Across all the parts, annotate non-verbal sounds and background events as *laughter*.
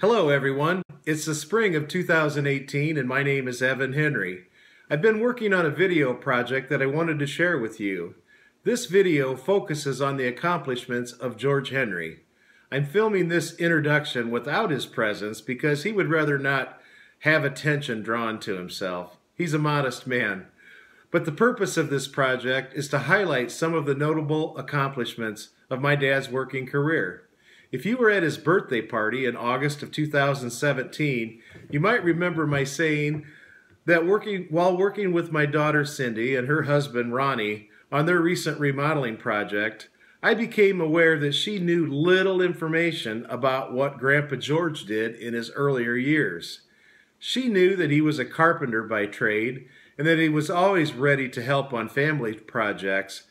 Hello, everyone. It's the spring of 2018, and my name is Evan Henry. I've been working on a video project that I wanted to share with you. This video focuses on the accomplishments of George Henry. I'm filming this introduction without his presence because he would rather not have attention drawn to himself. He's a modest man. But the purpose of this project is to highlight some of the notable accomplishments of my dad's working career. If you were at his birthday party in August of 2017, you might remember my saying that working while working with my daughter Cindy and her husband Ronnie on their recent remodeling project, I became aware that she knew little information about what Grandpa George did in his earlier years. She knew that he was a carpenter by trade and that he was always ready to help on family projects,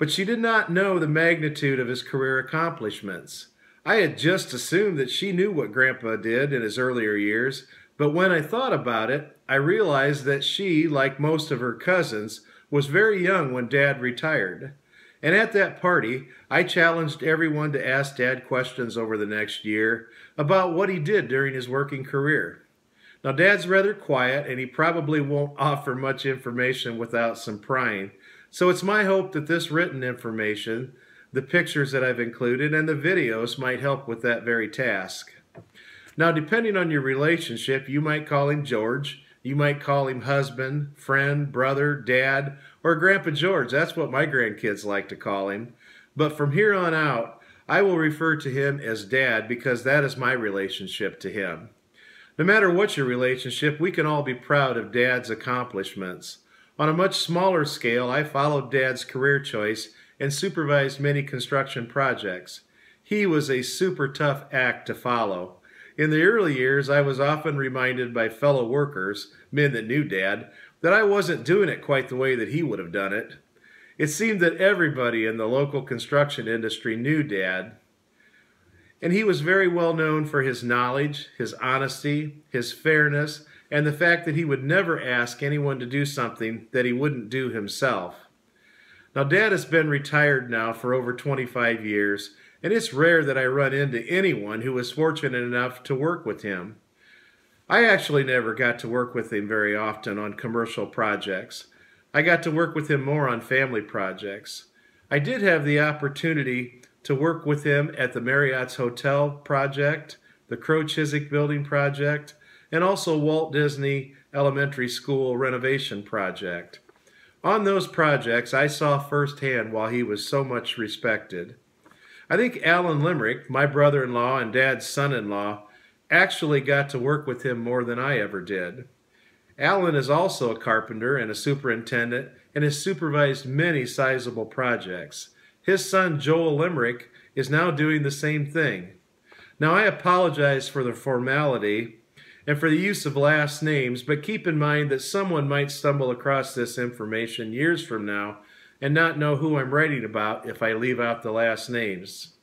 but she did not know the magnitude of his career accomplishments. I had just assumed that she knew what Grandpa did in his earlier years, but when I thought about it, I realized that she, like most of her cousins, was very young when Dad retired. And at that party, I challenged everyone to ask Dad questions over the next year about what he did during his working career. Now, Dad's rather quiet, and he probably won't *laughs* offer much information without some prying, so it's my hope that this written information, the pictures that I've included, and the videos might help with that very task. Now, depending on your relationship, you might call him George, you might call him husband, friend, brother, dad, or Grandpa George. That's what my grandkids like to call him. But from here on out, I will refer to him as dad because that is my relationship to him. No matter what your relationship, we can all be proud of dad's accomplishments. On a much smaller scale, I followed Dad's career choice and supervised many construction projects. He was a super tough act to follow. In the early years, I was often reminded by fellow workers, men that knew Dad, that I wasn't doing it quite the way that he would have done it. It seemed that everybody in the local construction industry knew Dad, and he was very well known for his knowledge, his honesty, his fairness, and the fact that he would never ask anyone to do something that he wouldn't do himself. Now, Dad has been retired now for over 25 years, and it's rare that I run into anyone who was fortunate enough to work with him. I actually never got to work with him very often on commercial projects. I got to work with him more on family projects. I did have the opportunity to work with him at the Marriott's Hotel project, the Crow Chiswick Building project, and also Walt Disney Elementary School renovation project. On those projects, I saw firsthand why he was so much respected. I think Alan Limerick, my brother-in-law and dad's son-in-law, actually got to work with him more than I ever did. Alan is also a carpenter and a superintendent and has supervised many sizable projects. His son Joel Limerick is now doing the same thing. Now I apologize for the formality and for the use of last names, but keep in mind that someone might stumble across this information years from now and not know who I'm writing about if I leave out the last names.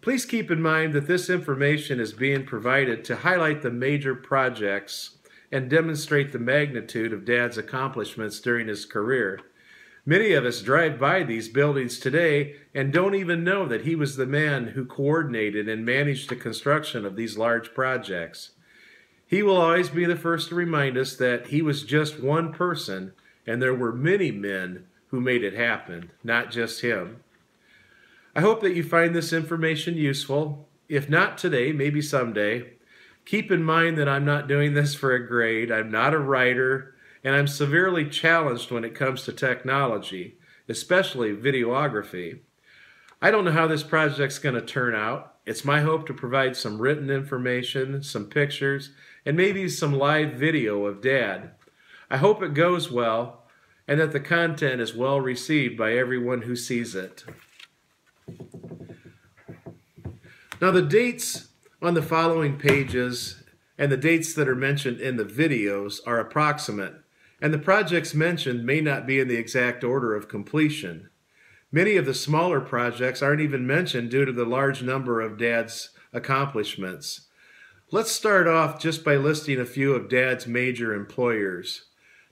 Please keep in mind that this information is being provided to highlight the major projects and demonstrate the magnitude of Dad's accomplishments during his career. Many of us drive by these buildings today and don't even know that he was the man who coordinated and managed the construction of these large projects. He will always be the first to remind us that he was just one person and there were many men who made it happen, not just him. I hope that you find this information useful. If not today, maybe someday. Keep in mind that I'm not doing this for a grade. I'm not a writer, and I'm severely challenged when it comes to technology, especially videography. I don't know how this project's going to turn out. It's my hope to provide some written information, some pictures, and maybe some live video of Dad. I hope it goes well and that the content is well received by everyone who sees it. Now the dates on the following pages and the dates that are mentioned in the videos are approximate, and the projects mentioned may not be in the exact order of completion. Many of the smaller projects aren't even mentioned due to the large number of Dad's accomplishments. Let's start off just by listing a few of Dad's major employers.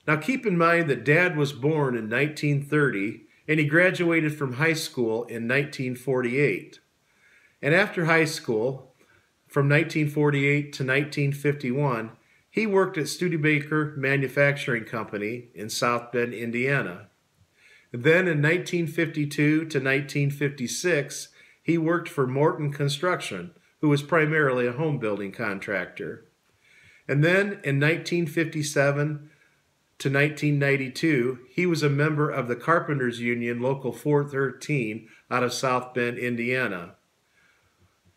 Now keep in mind that Dad was born in 1930 and he graduated from high school in 1948. And after high school, from 1948 to 1951, he worked at Studebaker Manufacturing Company in South Bend, Indiana. Then in 1952 to 1956, he worked for Morton Construction, who was primarily a home building contractor. And then in 1957 to 1992, he was a member of the Carpenters Union Local 413 out of South Bend, Indiana.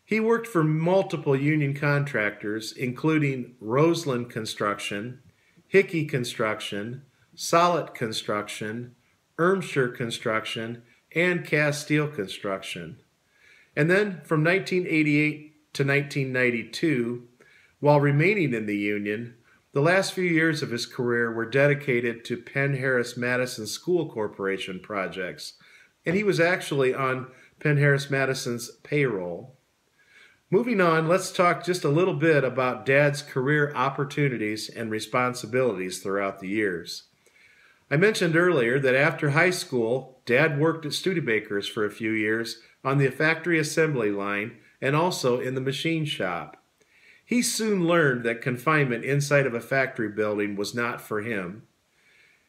He worked for multiple union contractors, including Roseland Construction, Hickey Construction, Solid Construction, Ermshire Construction, and Casteel Construction. And then from 1988 to 1992, while remaining in the Union, the last few years of his career were dedicated to Penn Harris Madison School Corporation projects, and he was actually on Penn Harris Madison's payroll. Moving on, let's talk just a little bit about Dad's career opportunities and responsibilities throughout the years. I mentioned earlier that after high school, Dad worked at Studebaker's for a few years on the factory assembly line and also in the machine shop. He soon learned that confinement inside of a factory building was not for him.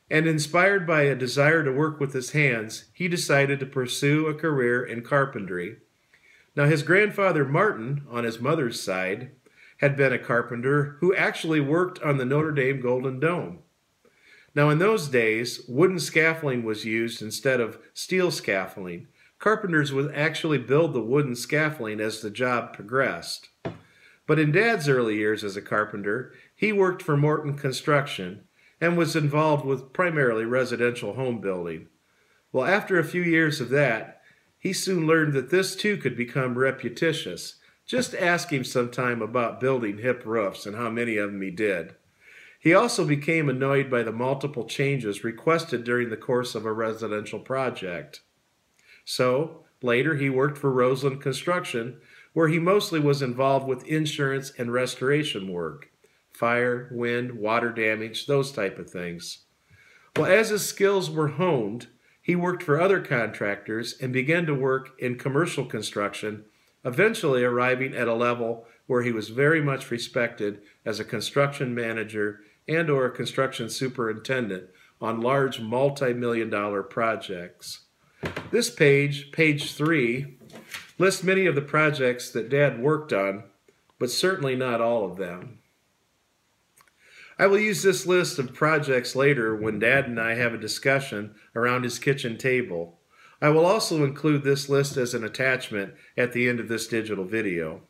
And inspired by a desire to work with his hands, he decided to pursue a career in carpentry. Now, his grandfather Martin, on his mother's side, had been a carpenter who actually worked on the Notre Dame Golden Dome. Now, in those days, wooden scaffolding was used instead of steel scaffolding. Carpenters would actually build the wooden scaffolding as the job progressed. But in Dad's early years as a carpenter, he worked for Morton Construction and was involved with primarily residential home building. Well, after a few years of that, he soon learned that this too could become repetitious. Just ask him sometime about building hip roofs and how many of them he did. He also became annoyed by the multiple changes requested during the course of a residential project. So, later he worked for Roseland Construction, where he mostly was involved with insurance and restoration work fire, wind, water damage, those type of things. Well, as his skills were honed, he worked for other contractors and began to work in commercial construction, eventually arriving at a level where he was very much respected as a construction manager and or a construction superintendent on large multi-million dollar projects. This page, page 3, lists many of the projects that Dad worked on, but certainly not all of them. I will use this list of projects later when Dad and I have a discussion around his kitchen table. I will also include this list as an attachment at the end of this digital video.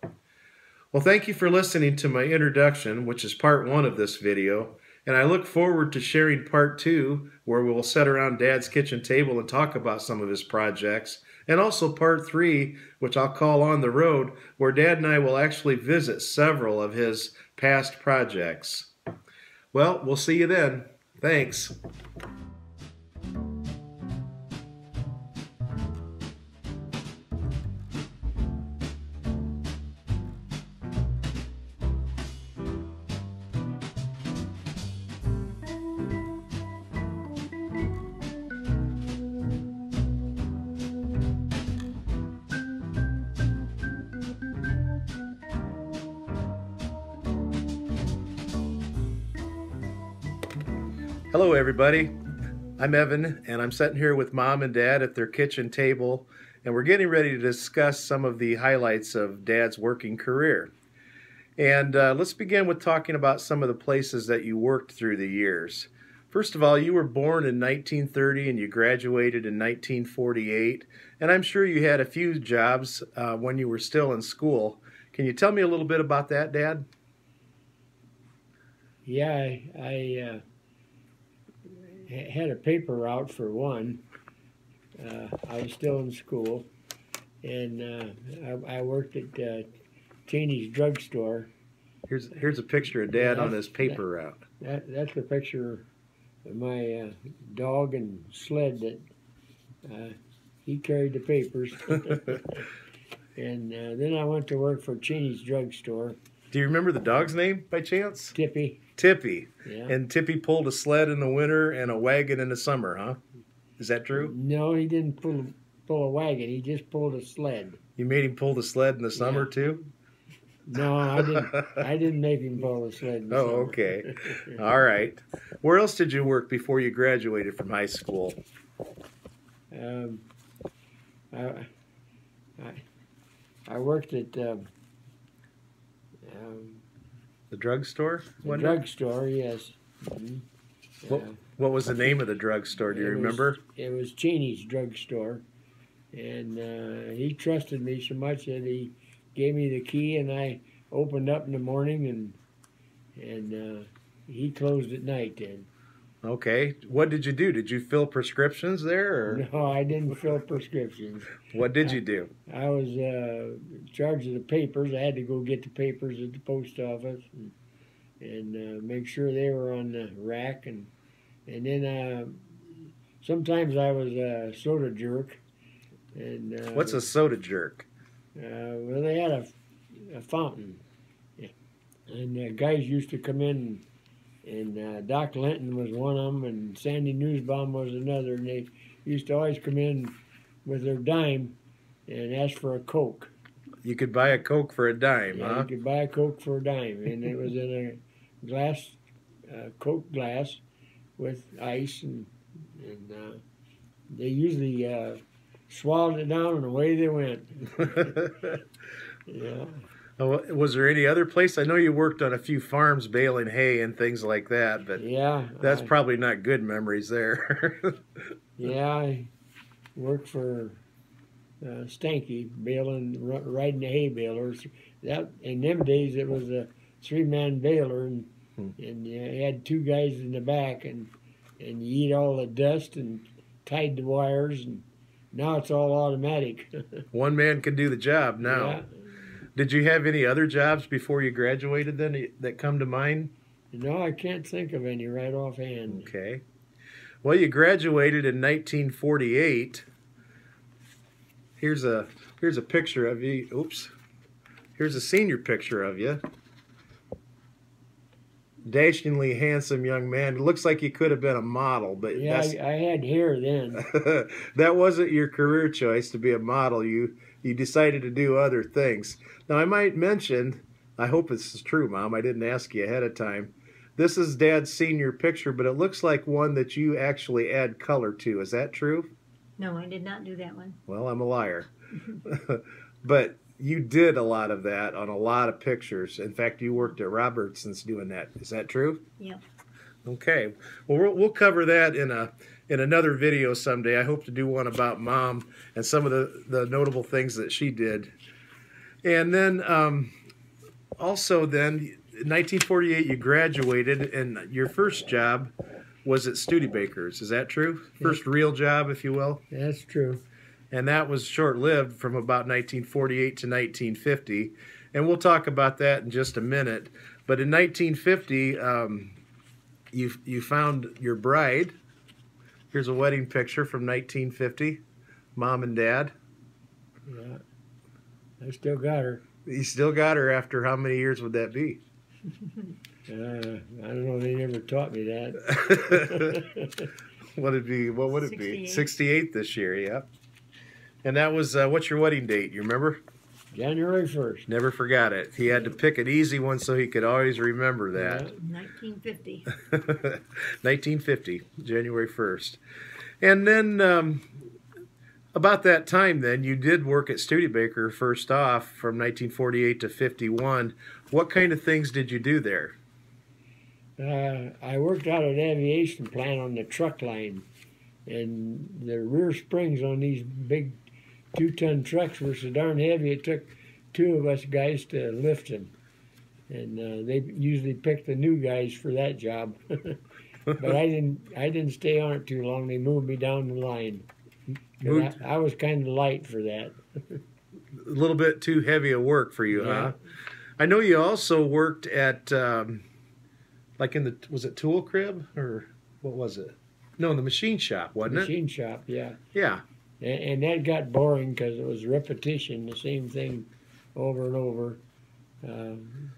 Well, thank you for listening to my introduction, which is part one of this video, and I look forward to sharing part two, where we will sit around Dad's kitchen table and talk about some of his projects, and also part three, which I'll call On the Road, where Dad and I will actually visit several of his past projects. Well, we'll see you then. Thanks. Everybody. I'm Evan, and I'm sitting here with mom and dad at their kitchen table, and we're getting ready to discuss some of the highlights of dad's working career. And uh, let's begin with talking about some of the places that you worked through the years. First of all, you were born in 1930 and you graduated in 1948, and I'm sure you had a few jobs uh, when you were still in school. Can you tell me a little bit about that, Dad? Yeah, I, I uh had a paper route for one. Uh, I was still in school, and uh, I, I, worked at uh, Cheney's drugstore. Here's here's a picture of Dad on his paper that, route. That, that's a picture of my uh, dog and sled that uh, he carried the papers. *laughs* and uh, then I went to work for Cheney's drugstore. Do you remember the dog's name by chance? Tippy. Tippy. Yeah. And Tippy pulled a sled in the winter and a wagon in the summer, huh? Is that true? No, he didn't pull pull a wagon. He just pulled a sled. You made him pull the sled in the summer yeah. too? No, I didn't. *laughs* I didn't make him pull the sled. in the Oh, summer. okay. *laughs* All right. Where else did you work before you graduated from high school? Um, I, I, I worked at um, um, The drugstore? the drugstore. Yes. Mhm. What- Uh, What was the name of the drugstore? Do you It was- remember? it was Cheney's drugstore, and uh, he trusted me so much that he gave me the key, and I opened up in the morning, and and uh, he closed at night. Then Okay. What did you do? Did you fill prescriptions there, or *laughs* no, I didn't fill prescriptions. what did you do? I was uh, in charge of the papers. I had to go get the papers at the post office and, and uh, make sure they were on the rack, and and then uh, sometimes I was a soda jerk. And uh, What's a soda jerk? Uh, well, they had a, a fountain, and uh, guys used to come in, and uh, Doc Linton was one of them, and Sandy Newsbaum was another, and they used to always come in with their dime and ask for a Coke. You could buy a Coke for a dime, Yeah, huh? you could buy a Coke for a dime, and it was in a glass, uh, Coke glass, with ice, and and uh, they usually uh, swallowed it down, and away they went. *laughs* Yeah. Oh, was there any other place? I know you worked on a few farms baling hay and things like that, but Yeah, that's I, probably not good memories there. *laughs* yeah. I worked for uh, Stanky baling, r- riding the hay balers. That in them days it was a three man baler, and Hmm. and you had two guys in the back, and and you eat all the dust and tied the wires, and now it's all automatic. *laughs* One man can do the job now. Yeah. Did you have any other jobs before you graduated then that come to mind? No, I can't think of any right offhand. Okay. Well, you graduated in 1948. Here's a here's a picture of you. Oops. Here's a senior picture of you. Dashingly handsome young man. It looks like you could have been a model, but Yeah, that's, I, I had hair then. *laughs* that wasn't your career choice to be a model. You you decided to do other things. Now I might mention, I hope this is true, Mom. I didn't ask you ahead of time. This is Dad's senior picture, but it looks like one that you actually add color to. Is that true? No, I did not do that one. Well, I'm a liar. *laughs* *laughs* but you did a lot of that on a lot of pictures. In fact, you worked at Robertson's doing that. Is that true? Yep. Okay. Well, we'll, we'll cover that in a in another video someday. I hope to do one about mom and some of the the notable things that she did. And then um, also then in 1948 you graduated and your first job was at Studebakers. Is that true? First real job, if you will. That's true. And that was short lived from about 1948 to 1950. And we'll talk about that in just a minute. But in 1950, um, you, you found your bride. Here's a wedding picture from 1950 mom and dad. Yeah. I still got her. You still got her after how many years would that be? *laughs* Uh, I don't know. They never taught me that. *laughs* what it be? What would it be? 68. 68 this year, yeah. And that was uh, what's your wedding date? You remember? January first. Never forgot it. He had to pick an easy one so he could always remember that. 1950. 1950, *laughs* January 1st. And then um, about that time, then, you did work at Studebaker first off from 1948 to 51. What kind of things did you do there? Uh, I worked out at aviation plant on the truck line, and the rear springs on these big two-ton trucks were so darn heavy. It took two of us guys to lift them, and uh, they usually picked the new guys for that job. *laughs* but I didn't. I didn't stay on it too long. They moved me down the line. Moved- I, I was kind of light for that. A little bit too heavy a work for you, Yeah. huh? I know you also worked at, um, like in the, was it Tool Crib or what was it? No, in the machine shop, wasn't it? Machine shop, yeah. Yeah. And, and that got boring because it was repetition, the same thing over and over um,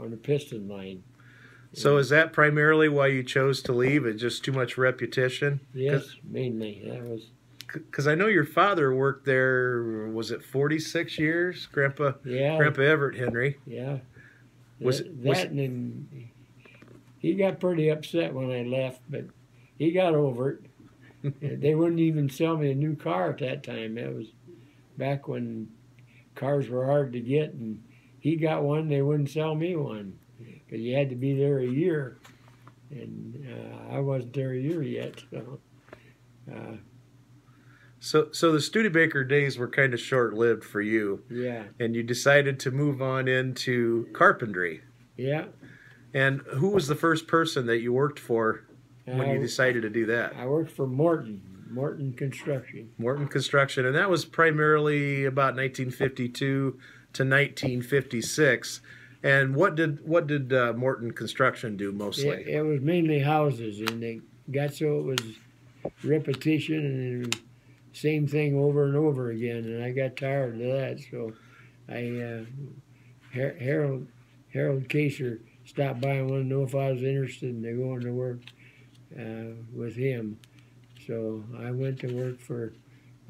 on the piston line. So is that primarily why you chose to leave? It just too much repetition? Yes, mainly. That was because I know your father worked there. Was it forty six years, Grandpa? Yeah, Grandpa Everett Henry. yeah. Was that, it- was- that and he got pretty upset when I left, but he got over it. *laughs* they wouldn't even sell me a new car at that time. That was back when cars were hard to get, and he got one. They wouldn't sell me one because you had to be there a year, and uh, I wasn't there a year yet. So, uh, So, so the Studebaker days were kind of short lived for you, yeah, and you decided to move on into carpentry. yeah. And who was the first person that you worked for when you decided to do that? I worked for Morton, Morton Construction. Morton Construction, and that was primarily about 1952 to 1956. And what did what did uh, Morton Construction do mostly? It, it was mainly houses, and they got so it was repetition and same thing over and over again, and I got tired of that. So I uh, Har- Harold Harold Kaser stopped by and wanted to know if I was interested in going to work uh, with him. So I went to work for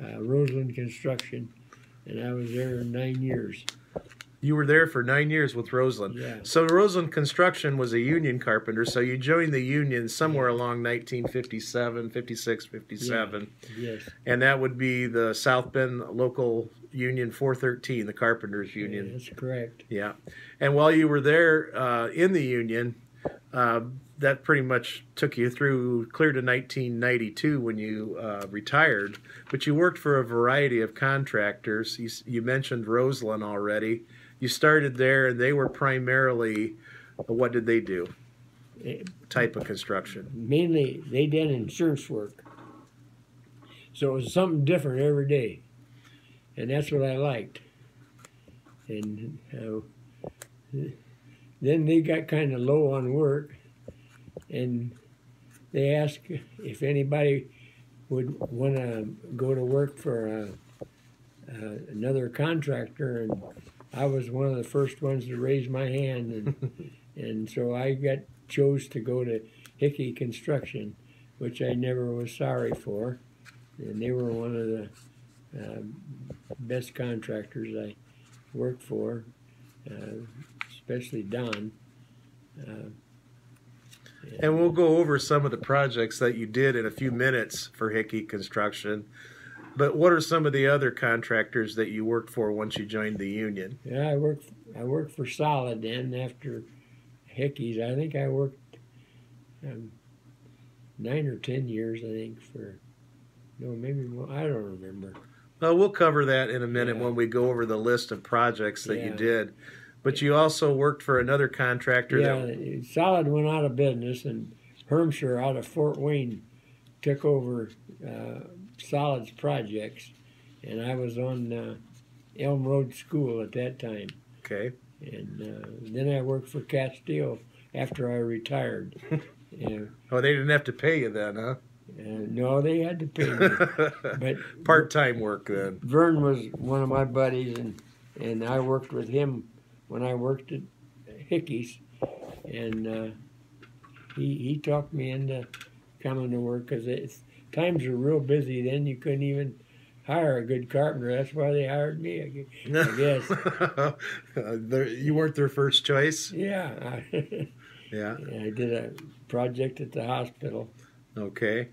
uh, Roseland Construction, and I was there nine years. You were there for nine years with Roseland. Yeah. So Roseland Construction was a union carpenter. So you joined the union somewhere along 1957, 56, 57. Yes. And that would be the South Bend Local Union 413, the Carpenters Union. That's correct. Yeah. And while you were there uh, in the union, uh, that pretty much took you through clear to 1992 when you uh, retired. But you worked for a variety of contractors. You, you mentioned Roseland already. You started there, and they were primarily, what did they do? Eh, Type of construction. mainly they did insurance work. So it was something different every day, and that's what I liked. And uh, then they got kind of low on work, and they asked if anybody would want to go to work for uh, uh, another contractor, and I was one of the first ones to raise my hand, and *laughs* and so I got chose to go to Hickey Construction, which I never was sorry for, and they were one of the uh, best contractors I worked for, uh, especially Don. And we'll go over some of the projects that you did in a few minutes for Hickey Construction. But what are some of the other contractors that you worked for once you joined the union? Yeah, I worked. I worked for Solid then after Hickey's. I think I worked um, nine or ten years. I think for no, maybe more. I don't remember. Well, we'll cover that in a minute Yeah. when we go over the list of projects that you did. But you also worked for another contractor Yeah, that Solid went out of business, and Hermshire out of Fort Wayne took over uh, Solid's projects, and I was on uh, Elm Road School at that time. okay. And uh, then I worked for Casteel after I retired. *laughs* yeah. Oh, they didn't have to pay you then, huh? Uh, no, they had to pay me. *laughs* But Part-time work then. Vern was one of my buddies, and and I worked with him when I worked at Hickey's, and uh, he he talked me into coming to work because times were real busy then. You couldn't even hire a good carpenter. That's why they hired me. I guess. *laughs* There- you weren't their first choice. Yeah, *laughs* I, Yeah. I did a project at the hospital. Okay.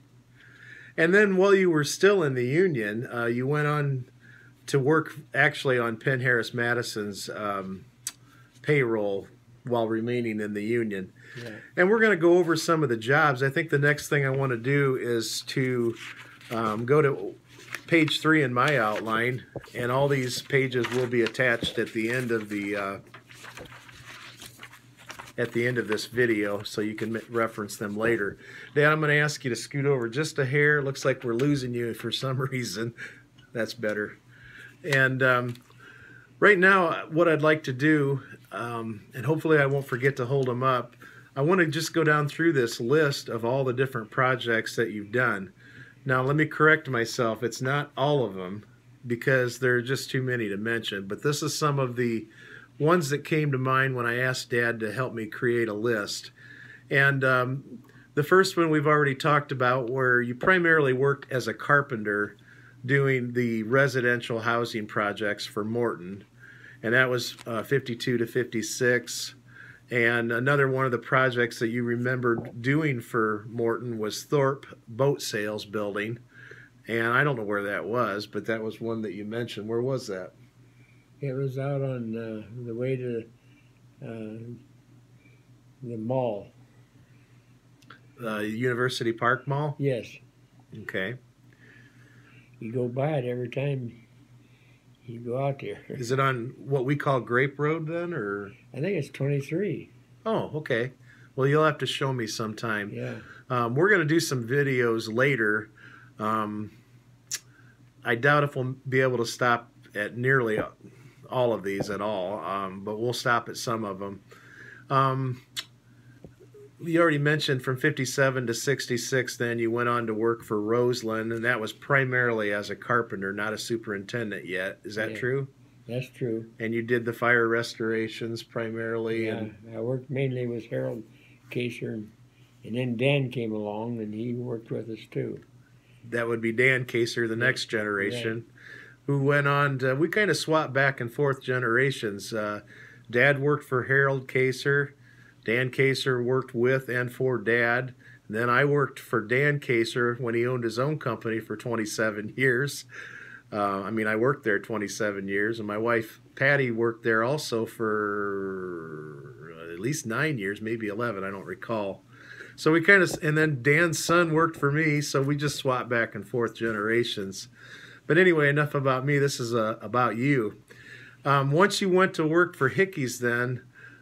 And then while you were still in the union, uh, you went on to work actually on Penn Harris Madison's um, payroll while remaining in the union. Yeah. And we're going to go over some of the jobs. I think the next thing I want to do is to um, go to page three in my outline, and all these pages will be attached at the end of the uh, at the end of this video, so you can reference them later. Dan, I'm going to ask you to scoot over just a hair. Looks like we're losing you for some *laughs* reason. That's better. And um, right now, what I'd like to do, um, and hopefully I won't forget to hold them up, I want to just go down through this list of all the different projects that you've done. Now, let me correct myself. It's not all of them because there are just too many to mention, but this is some of the ones that came to mind when I asked Dad to help me create a list. And um, the first one we've already talked about, where you primarily worked as a carpenter doing the residential housing projects for Morton, and that was uh, 52 to 56. And another one of the projects that you remembered doing for Morton was Thorpe Boat Sales Building. And I don't know where that was, but that was one that you mentioned. Where was that? It was out on uh, the way to uh, the mall. Uh, University Park Mall? Yes, Okay. you go by it every time you go out there. *laughs* Is it on what we call Grape Road then, or? I think it's 23. Oh, okay. Well, you'll have to show me sometime. Yeah. Um, we're going to do some videos later. Um, I doubt if we'll be able to stop at nearly all of these at all, um, but we'll stop at some of them. You already mentioned from 57 to 66, then you went on to work for Roseland, and that was primarily as a carpenter, not a superintendent yet. Is that Yeah. true? That's true. And you did the fire restorations primarily, Yeah, and I worked mainly with Harold Kaser, and, and then Dan came along and he worked with us too. that would be Dan Kaser, the next generation, who went on to, we kind of swapped back and forth generations. Uh, Dad worked for Harold Kaser. Dan Kaser worked with and for Dad. And then I worked for Dan Kaser when he owned his own company for 27 *laughs* years. Uh, I mean, I worked there 27 years, and my wife Patty worked there also for at least nine years, maybe 11. I don't recall. So we kind of, and then Dan's son worked for me, so we just swapped back and forth generations. But anyway, enough about me. This is uh, about you. Um, once you went to work for Hickey's, then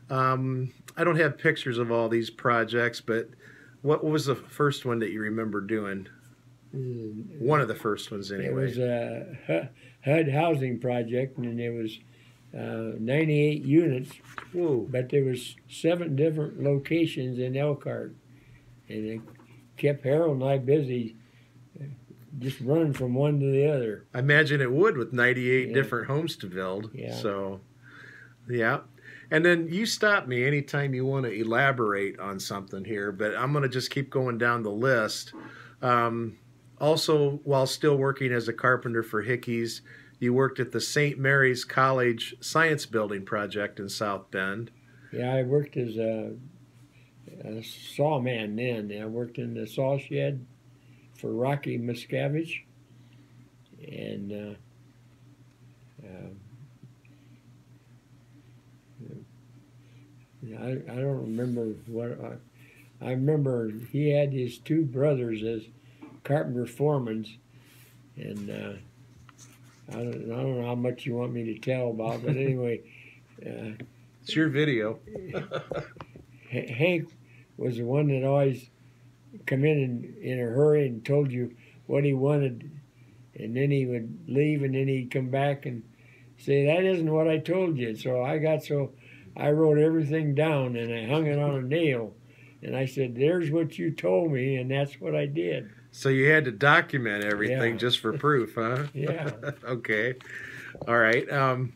um, I don't have pictures of all these projects, but what was the first one that you remember doing? Mm, One of the first ones, anyway. It was a HUD housing project, and it was uh, 98 units, Whoa. but there was seven different locations in Elkhart, and it kept Harold and I busy, uh, just running from one to the other. I imagine it would with 98 Yeah. different homes to build. Yeah. So, yeah. And then you stop me anytime you want to elaborate on something here, but I'm going to just keep going down the list. Um, also, while still working as a carpenter for Hickey's, you worked at the St. Mary's College Science Building Project in South Bend. Yeah, I worked as a, a sawman then. I worked in the saw shed for Rocky Miscavige, and uh, um, I, I don't remember what I, I remember. He had his two brothers as carpenter foremen, and uh, I don't I don't know how much you want me to tell about, but anyway. *laughs* Uh, It's your video. Hank was the one that always come in, in in a hurry and told you what he wanted, and then he would leave, and then he'd come back and say that isn't what I told you. So I got so I wrote everything down and I hung it on a nail, and I said, "There's what you told me," and that's what I did. So you had to document everything Yeah. just for proof, huh? *laughs* *laughs* Yeah. okay. All right. Um,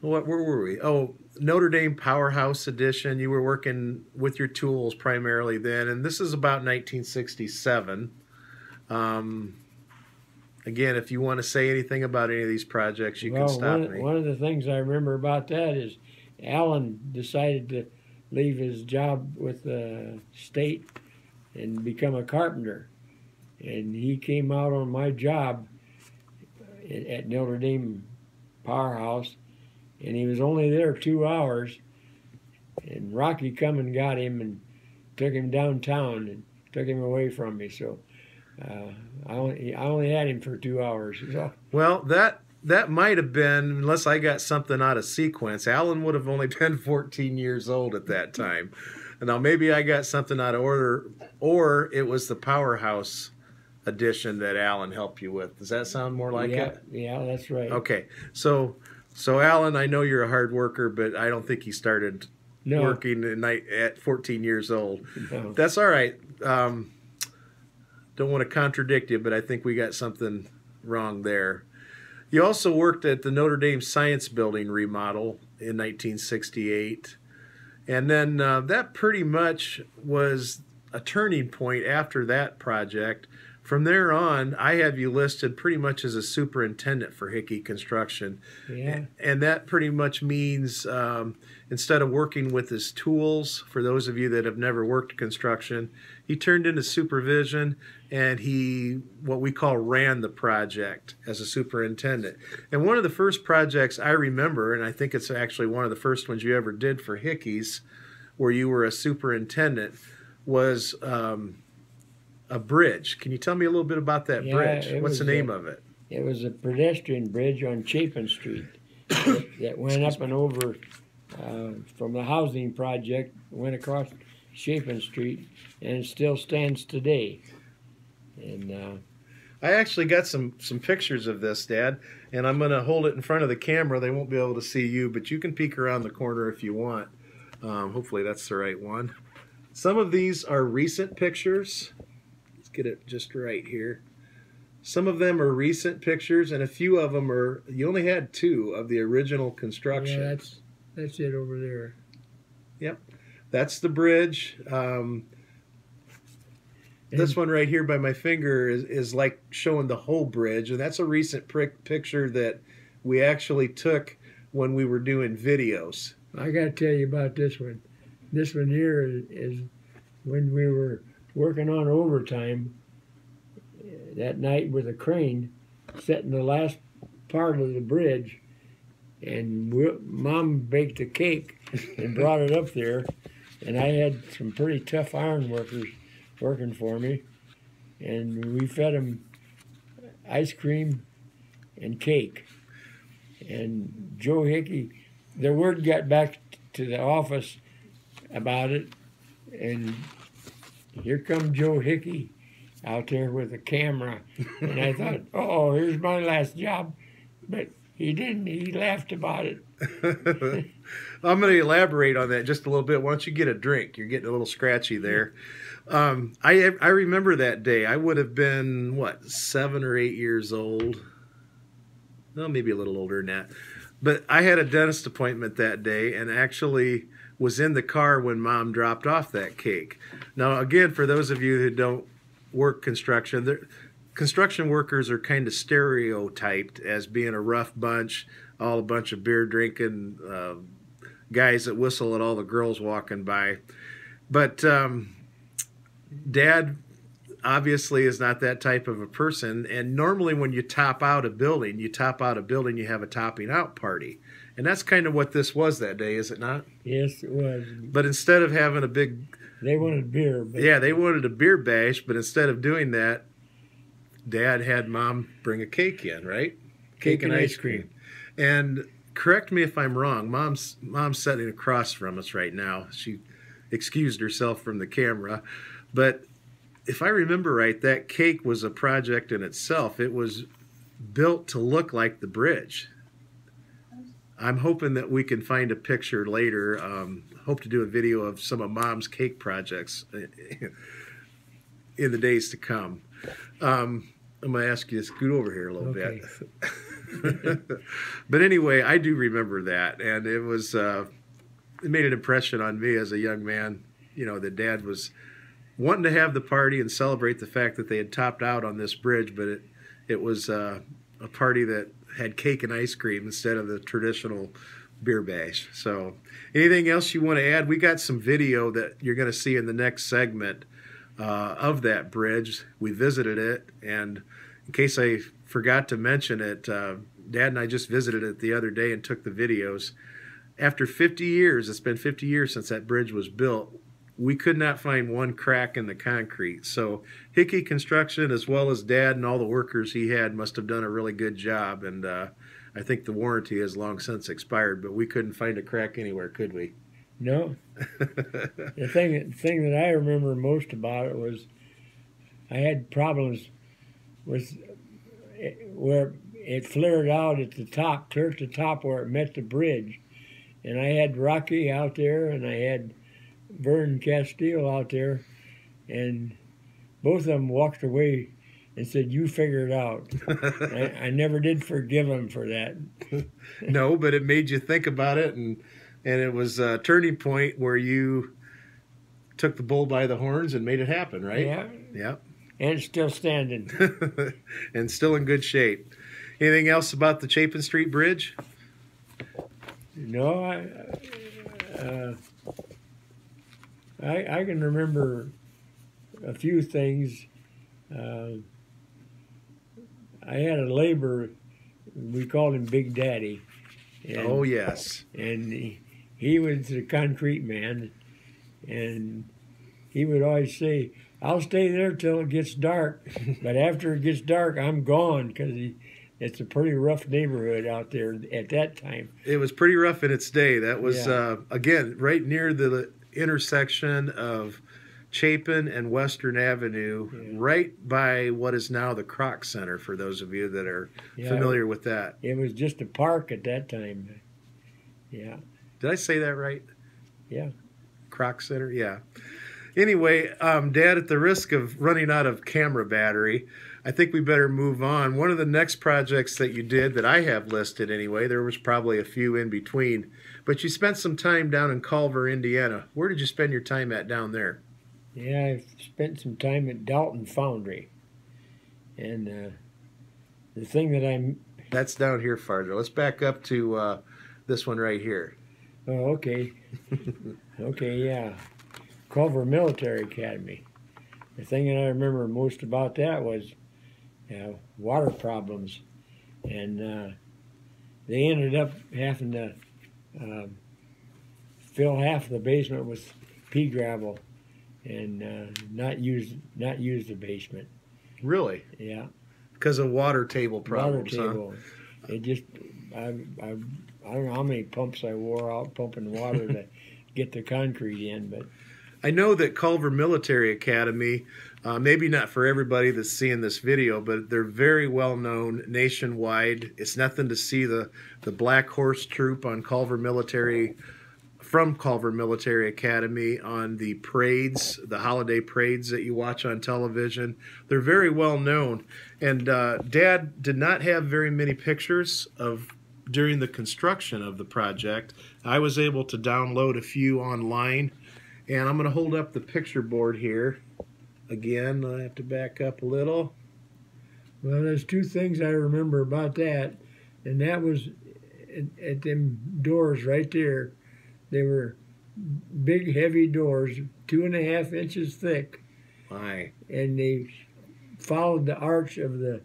what where were we? Oh, Notre Dame Powerhouse Edition. You were working with your tools primarily then, and this is about 1967. Um, again, if you want to say anything about any of these projects, you well, can stop one, me. one of the things I remember about that is Alan decided to leave his job with the state and become a carpenter. And he came out on my job at, Notre Dame Powerhouse, and he was only there two hours. And Rocky come and got him and took him downtown and took him away from me. So uh, I only I only had him for two hours. So. *laughs* Well, that that might have been, unless I got something out of sequence. Alan would have only *laughs* been 14 years old at that time. Now maybe I got something out of order, or it was the Powerhouse edition that Alan helped you with. Does that sound more like yeah, it? Yeah, that's right. Okay, so so Alan, I know you're a hard worker, but I don't think he started No, working at night at 14 years old. no. That's all right. Um, don't want to contradict you, but I think we got something wrong there. You also worked at the Notre Dame Science Building remodel in 1968. And then uh, that pretty much was a turning point after that project From there on, I have you listed pretty much as a superintendent for Hickey Construction. Yeah. And that pretty much means um, instead of working with his tools, for those of you that have never worked construction, he turned into supervision and he, what we call, ran the project as a superintendent. And one of the first projects I remember, and I think it's actually one of the first ones you ever did for Hickey's, where you were a superintendent, was um, a bridge. Can you tell me a little bit about that Yeah, bridge? What's the name a- of it? It was a pedestrian bridge on Chapin Street that, that went up and over uh, from the housing project, went across Chapin Street, and it still stands today. And uh, I actually got some some pictures of this, Dad, and I'm gonna hold it in front of the camera. They won't be able to see you, but you can peek around the corner if you want. Um, hopefully, that's the right one. Some of these are recent pictures. Get it just right here. Some of them are recent pictures, and a few of them are. You only had two of the original construction. yeah, that's that's it over there. Yep, that's the bridge. Um, this one right here by my finger is, is like showing the whole bridge, and that's a recent prick picture that we actually took when we were doing videos. I got to tell you about this one. This one here is, is when we were working on overtime uh, that night with a crane, setting the last part of the bridge, and Mom baked a cake and *laughs* brought it up there, and I had some pretty tough iron workers working for me, and we fed them ice cream and cake. And Joe Hickey, the word got back to the office about it, and here come Joe Hickey out there with a camera, and I thought, *laughs* oh, here's my last job, but he didn't. He laughed about it. *laughs* I'm going to elaborate on that just a little bit. Why don't you get a drink? You're getting a little scratchy there. Um, I I remember that day. I would have been what seven or eight years old. No, maybe a little older than that. But I had a dentist appointment that day, and actually was in the car when Mom dropped off that cake. Now, again, for those of you who don't work construction, construction workers are kind of stereotyped as being a rough bunch, all a bunch of beer drinking uh, guys that whistle at all the girls walking by. But um, Dad obviously is not that type of a person. And normally, when you top out a building, you top out a building, you have a topping out party. And that's kind of what this was that day, is it not? Yes, it was. But instead of having a big They wanted beer, but yeah, they wanted a beer bash, but instead of doing that, Dad had Mom bring a cake in, right? Cake, and, ice cream. And correct me if I'm wrong. Mom's Mom's sitting across from us right now. She excused herself from the camera, but if I remember right, that cake was a project in itself. It was built to look like the bridge. I'm hoping that we can find a picture later. Um, hope to do a video of some of Mom's cake projects *laughs* in the days to come. Um, I'm going to ask you to scoot over here a little Okay. bit. *laughs* but anyway, I do remember that, and it was uh, it made an impression on me as a young man. You know, that Dad was wanting to have the party and celebrate the fact that they had topped out on this bridge, but it it was uh, a party that had cake and ice cream instead of the traditional beer bash. So, anything else you want to add? We got some video that you're going to see in the next segment uh, of that bridge. We visited it, and in case I forgot to mention it, uh, Dad and I just visited it the other day and took the videos. After 50 years, it's been 50 years since that bridge was built. We could not find one crack in the concrete. So Hickey Construction, as well as Dad and all the workers he had, must have done a really good job. And uh, I think the warranty has long since expired, but we couldn't find a crack anywhere, could we? no. *laughs* The thing, the thing that I remember most about it was I had problems with it, where it flared out at the top, clear at the top where it met the bridge. And I had Rocky out there and I had Vern Casteel out there, and both of them walked away and said, You figure it out. *laughs* I, I never did forgive them for that. *laughs* no, but it made you think about it, and and it was a turning point where you took the bull by the horns and made it happen, right? Yeah. Yep. and it's still standing. *laughs* and still in good shape. Anything else about the Chapin Street Bridge? No, I, uh, I, I can remember a few things. Uh, I had a laborer, we called him Big Daddy. And, oh yes. And he, he was a concrete man, and he would always say, "I'll stay there till it gets dark, *laughs* but after it gets dark, I'm gone," because it's a pretty rough neighborhood out there at that time. It was pretty rough in its day. That was Yeah. uh, again right near the intersection of Chapin and Western Avenue, Yeah. right by what is now the Kroc Center. For those of you that are Yeah, familiar with that, It was just a park at that time. Yeah. did I say that right? Yeah. Kroc Center, yeah. Anyway, um, Dad, at the risk of running out of camera battery, I think we better move on. One of the next projects that you did that I have listed anyway, there was probably a few in between, but you spent some time down in Culver, Indiana. Where did you spend your time at down there? Yeah, I spent some time at Dalton Foundry. And uh, the thing that I'm. That's down here farther. Let's back up to uh, this one right here. Oh, okay. *laughs* okay, yeah. Culver Military Academy. The thing that I remember most about that was uh, water problems. And uh, they ended up having to um, fill half the basement with pea gravel and uh, not use not use the basement. Really? Yeah. Because of water table problems, water huh? table. It just, I, I, I don't know how many pumps I wore out pumping water to *laughs* get the concrete in, but I know that Culver Military Academy, uh, maybe not for everybody that's seeing this video, but they're very well known nationwide. It's nothing to see the, the Black Horse Troop on Culver Military, from Culver Military Academy on the parades, the holiday parades that you watch on television. They're very well known. And uh, Dad did not have very many pictures of during the construction of the project. I was able to download a few online. And I'm going to hold up the picture board here. Again, I have to back up a little. well, there's two things I remember about that, and that was at, at them doors right there. They were big, heavy doors, two and a half inches thick, My, and they followed the arch of the,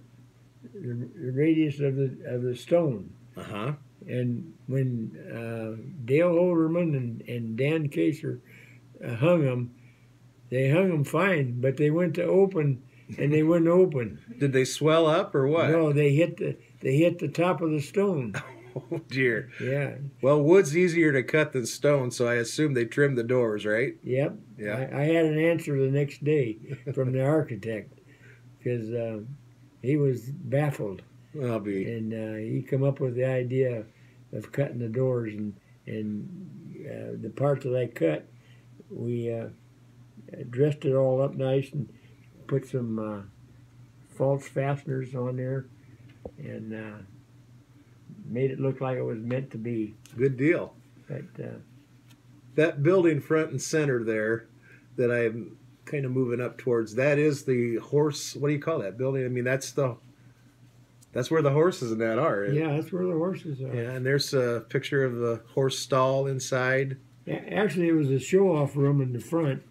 the radius of the of the stone. uh huh. And when uh, Dale Holderman and, and Dan Kaser hung them, they hung them fine, but they went to open and they wouldn't open. *laughs* Did they swell up or what? No, they hit the they hit the top of the stone. *laughs* Oh dear. Yeah. Well, wood's easier to cut than stone, so I assume they trimmed the doors, right? Yep. Yeah. I, I had an answer the next day from the *laughs* architect because uh, he was baffled I'll be. and uh, he come up with the idea of cutting the doors and and uh, the part that I cut, we uh, dressed it all up nice and put some uh, false fasteners on there and uh, made it look like it was meant to be. Good deal. But uh, That building front and center there that I'm kind of moving up towards, that is the horse. What do you call that building? I mean, that's the. That's where the horses and that are. yeah, that's where the horses are. Yeah, and there's a picture of the horse stall inside. Actually, it was a show-off room in the front.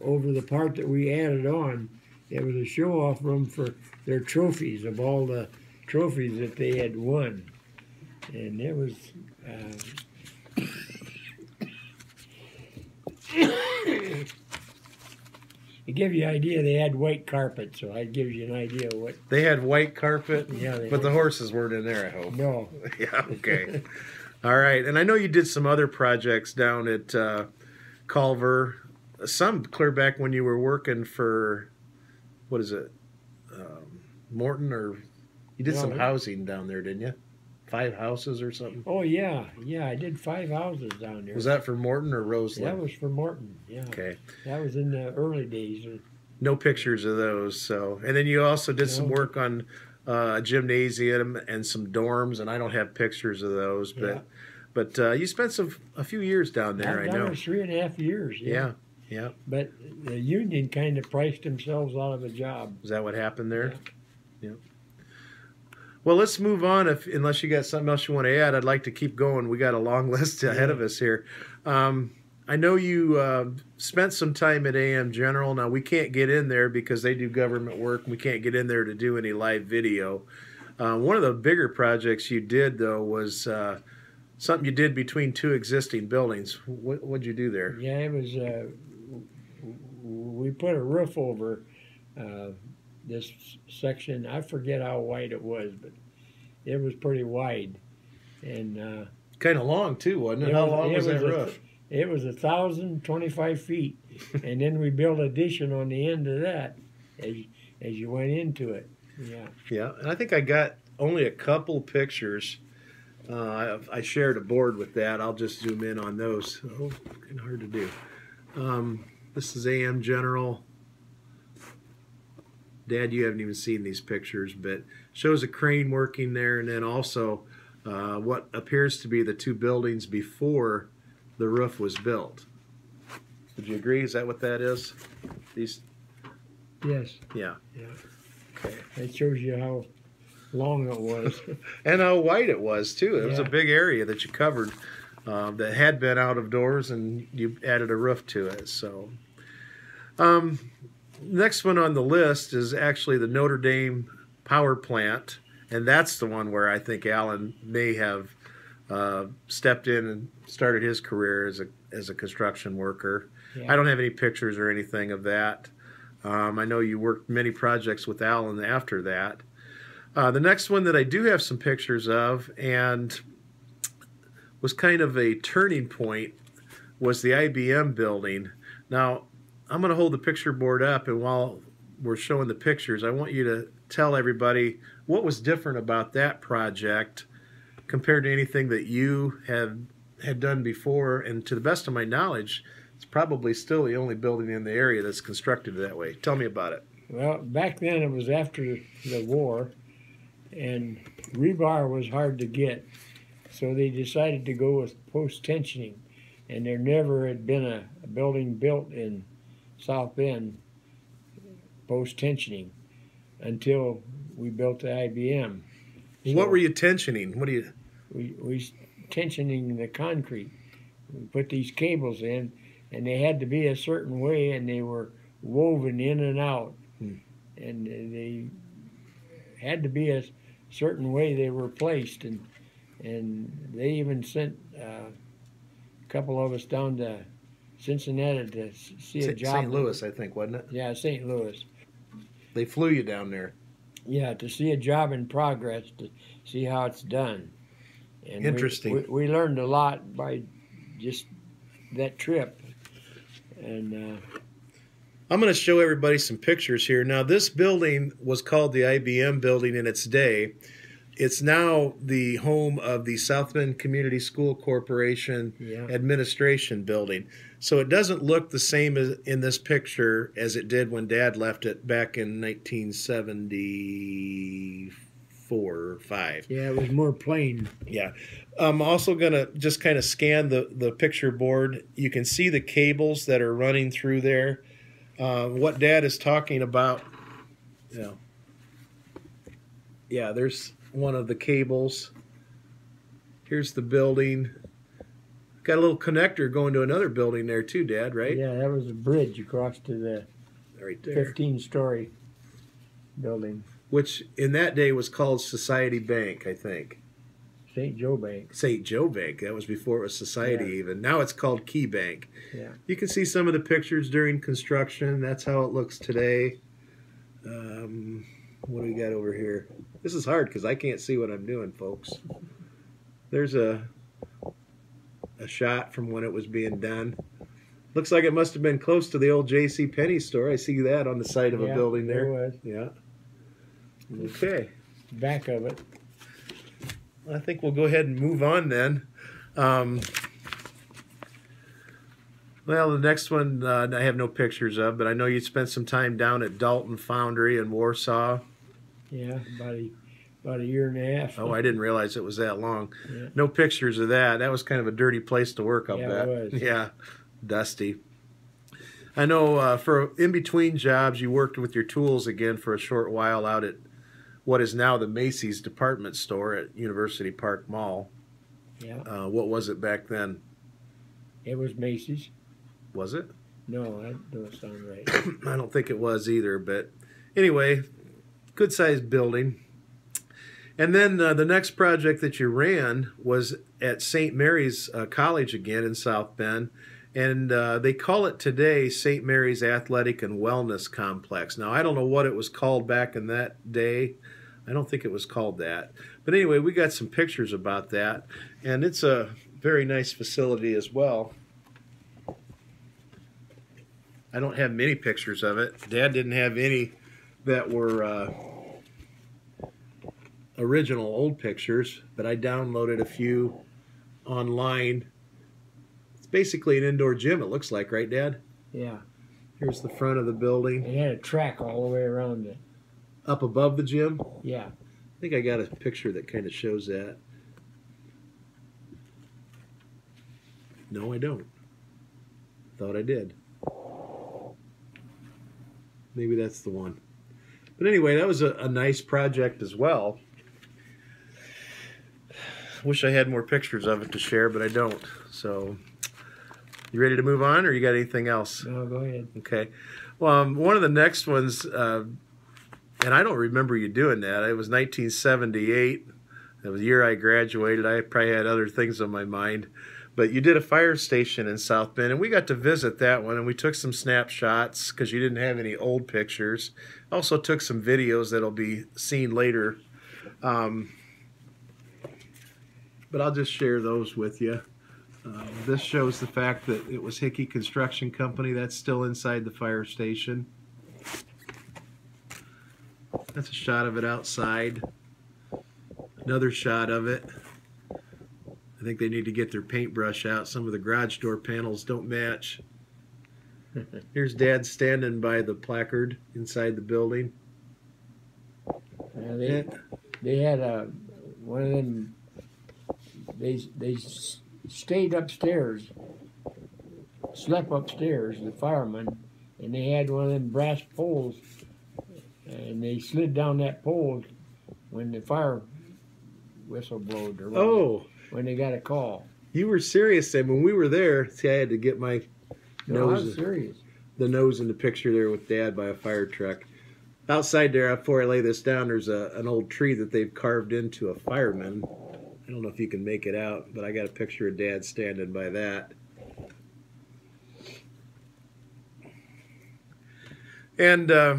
Over the part that we added on, it was a show-off room for their trophies of all the trophies that they had won, and it was. Uh, *coughs* to give you an idea, they had white carpet, so that gives you an idea of what. They had white carpet, Yeah, they but the horses weren't in there, I hope. No, *laughs* yeah, okay. *laughs* All right. And I know you did some other projects down at uh, Culver, some clear back when you were working for, what is it, um, Morton, or you did some housing down there, didn't you? Five houses or something? oh yeah, yeah, I did five houses down there. Was that for Morton or Roseland? That was for Morton. Yeah, Okay. that was in the early days. No pictures of those. So, and then you also did some work on uh, a gymnasium and some dorms, and I don't have pictures of those, but Yeah. But uh, you spent some a few years down there. I I've know. three and a half years. Yeah. Yeah. But the union kind of priced themselves out of a job. Is that what happened there? Yeah. Well, let's move on. If unless you got something else you want to add, I'd like to keep going. We got a long *laughs* list ahead of us here. Um, I know you uh, spent some time at AM General. Now we can't get in there because they do government work. We can't get in there to do any live video. Uh, one of the bigger projects you did though was uh, something you did between two existing buildings. What what'd you do there? Yeah, it was. Uh, we put a roof over uh, this section. I forget how wide it was, but it was pretty wide, and uh, Kind of long too, wasn't it? It How was- long it was that was a- roof? it was a thousand twenty-five feet, and then we built addition on the end of that as as you went into it. Yeah, Yeah, and I think I got only a couple pictures. Uh, I, I shared a board with that. I'll just zoom in on those. Oh, kind of hard to do. Um, this is AM General. Dad, you haven't even seen these pictures, but shows a crane working there, and then also uh, what appears to be the two buildings before the roof was built. Would you agree? Is that what that is? These, yes, yeah. yeah. Okay. That shows you how long it was. *laughs* and how wide it was too. It was a big area that you covered uh, that had been out of doors, and you added a roof to it. So, um, next one on the list is actually the Notre Dame power plant, and that's the one where I think Alan may have uh, stepped in and started his career as a as a construction worker. Yeah. I don't have any pictures or anything of that. Um, I know you worked many projects with Alan after that. Uh, the next one that I do have some pictures of and was kind of a turning point was the IBM building. Now, I'm going to hold the picture board up, and while we're showing the pictures, I want you to tell everybody what was different about that project compared to anything that you had had done before. And to the best of my knowledge, it's probably still the only building in the area that's constructed that way. Tell me about it. well, back then it was after the war, and rebar was hard to get, so they decided to go with post tensioning, and there never had been a, a building built in South Bend post tensioning until we built the IBM. what So- were you tensioning? What do you? we we tensioning the concrete. We put these cables in, and they had to be a certain way, and they were woven in and out, Hmm. and they had to be a certain way they were placed, and and they even sent uh, a couple of us down to Cincinnati to see a job. St. Louis, I think, wasn't it? Yeah, St. Louis. They flew you down there. Yeah, to see a job in progress, to see how it's done. And we- Interesting. We, we, learned a lot by just that trip. And uh, I'm going to show everybody some pictures here. Now, this building was called the IBM building in its day. It's now the home of the South Bend Community School Corporation yeah, administration building. So it doesn't look the same as in this picture as it did when Dad left it back in 1974 or 5. yeah, it was more plain. Yeah. I'm also going to just kind of scan the, the picture board. You can see the cables that are running through there. Uh, what Dad is talking about, you know, yeah, there's one of the cables. Here's the building. Got a little connector going to another building there too, Dad, right? Yeah, that was a bridge across to the Right there. 15 story building, Which in that day was called Society Bank, I think. St. Joe Bank. St. Joe Bank. That was before it was Society Yeah. even. Now it's called Key Bank. Yeah. You can see some of the pictures during construction. That's how it looks today. Um, what do we got over here? This is hard because I can't see what I'm doing, folks. There's a a shot from when it was being done. Looks like it must have been close to the old J.C. Penney store. I see that on the side of a building There there. was. Yeah. Okay. Back of it. I think we'll go ahead and move on then. Um, well, the next one uh, I have no pictures of, but I know you spent some time down at Dalton Foundry in Warsaw. Yeah, about a, about a year and a half. Oh, I didn't realize it was that long. Yeah. No pictures of that. That was kind of a dirty place to work, I'll Yeah, was. *laughs* Yeah, dusty. I know uh, for in between jobs, you worked with your tools again for a short while out at what is now the Macy's department store at University Park Mall. Yeah, Uh, what was it back then? it was Macy's. Was it? No, that don't sound right. *coughs* I don't think it was either, but anyway, good sized building. And then uh, the next project that you ran was at St. Mary's uh, College again in South Bend. And uh, they call it today St. Mary's Athletic and Wellness Complex. Now, I don't know what it was called back in that day. I don't think it was called that. But anyway, we got some pictures about that. And it's a very nice facility as well. I don't have many pictures of it. Dad didn't have any that were uh, original old pictures, but I downloaded a few online. It's basically an indoor gym, it looks like, right, Dad? Yeah, Here's the front of the building. it had a track all the way around it. Up above the gym, Yeah, I think I got a picture that kind of shows that. No, I don't. Thought I did. Maybe that's the one. But anyway, that was a, a nice project as well. Wish I had more pictures of it to share, but I don't. So, you ready to move on, or you got anything else? no, go ahead. Okay. Well, um, one of the next ones, uh, and I don't remember you doing that. It was 1978. It was the year I graduated. I probably had other things on my mind. But you did a fire station in South Bend, and we got to visit that one, and we took some snapshots because you didn't have any old pictures. Also took some videos that'll be seen later. Um, but I'll just share those with you. Uh, this shows the fact that it was Hickey Construction Company. That's still inside the fire station. That's a shot of it outside. Another shot of it. I think they need to get their paintbrush out. Some of the garage door panels don't match. *laughs* Here's Dad standing by the placard inside the building. Yeah, they they had a one of them. They they stayed upstairs, slept upstairs. The firemen, and they had one of them brass poles, and they slid down that pole when the fire whistle blowed or when, Oh, when they got a call. you were serious then. When we were there, see, I had to get my No, I Nose- was serious. the nose in the picture there with Dad by a fire truck. Outside there, before I lay this down, there's a, an old tree that they've carved into a fireman. I don't know if you can make it out, but I got a picture of Dad standing by that. And uh,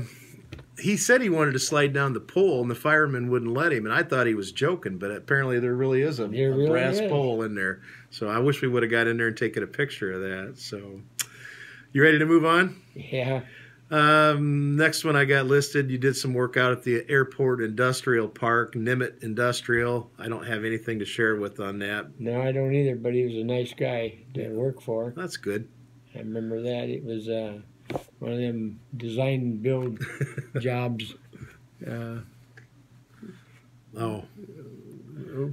he said he wanted to slide down the pole, and the fireman wouldn't let him. And I thought he was joking, but apparently there really is a, There a really brass is. pole in there. So I wish we would have got in there and taken a picture of that. So, you ready to move on? Yeah, Um, next one I got listed, you did some work out at the Airport Industrial Park, Nimitz Industrial. I don't have anything to share with on that. no, I don't either. But he was a nice guy to work for. That's good. I remember that. It was uh, one of them design and build *laughs* jobs. Uh, Oh,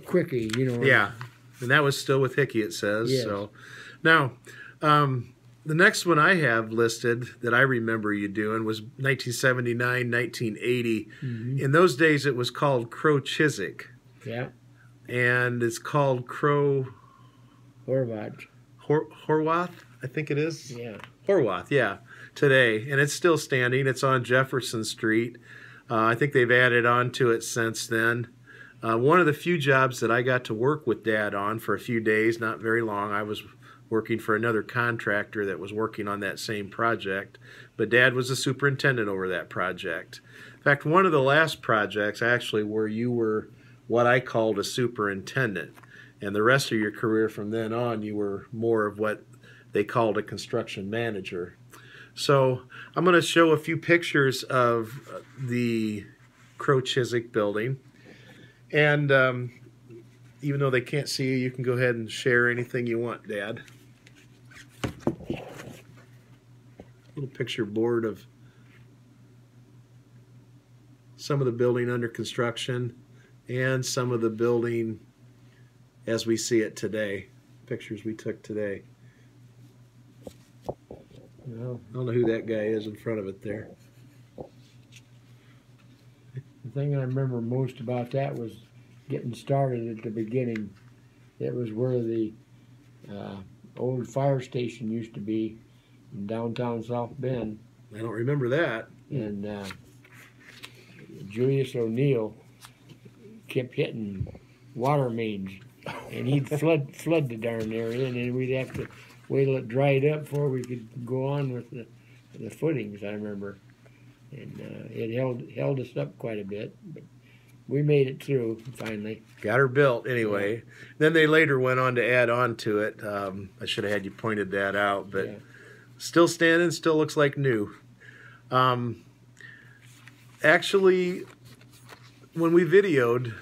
quickie, you know. yeah. And that was still with Hickey, it says. Yes. So now, um, the next one I have listed that I remember you doing was 1979, 1980. Mhm. In those days, it was called Crowe Chizek, Yeah, and it's called Crowe Horvat. Hor- Horwath, I think it is. Yeah. Horwath, yeah, today, and it's still standing. It's on Jefferson Street. Uh, I think they've added on to it since then. Uh, one of the few jobs that I got to work with Dad on for a few days, not very long. I was working for another contractor that was working on that same project, but Dad was the superintendent over that project. In fact, one of the last projects actually where you were what I called a superintendent, and the rest of your career from then on, you were more of what they called a construction manager. So I'm going to show a few pictures of the Crowe Chizek building. And um, even though they can't see you, you can go ahead and share anything you want, Dad. Little picture board of some of the building under construction and some of the building as we see it today. Pictures we took today. Well, I don't know who that guy is in front of it there. the thing I remember most about that was getting started at the beginning. It was where the uh, old fire station used to be in downtown South Bend, I don't remember that. and uh, Julius O'Neill kept hitting water mains, and he'd flood flood the darn area, and then we'd have to wait till it dried up before we could go on with the the footings. I remember, and uh, it held held us up quite a bit, but we made it through finally. Got her built anyway. Then they later went on to add on to it. Um, I should have had you pointed that out, but Yeah. still standing, still looks like new. Um, actually, when we videoed,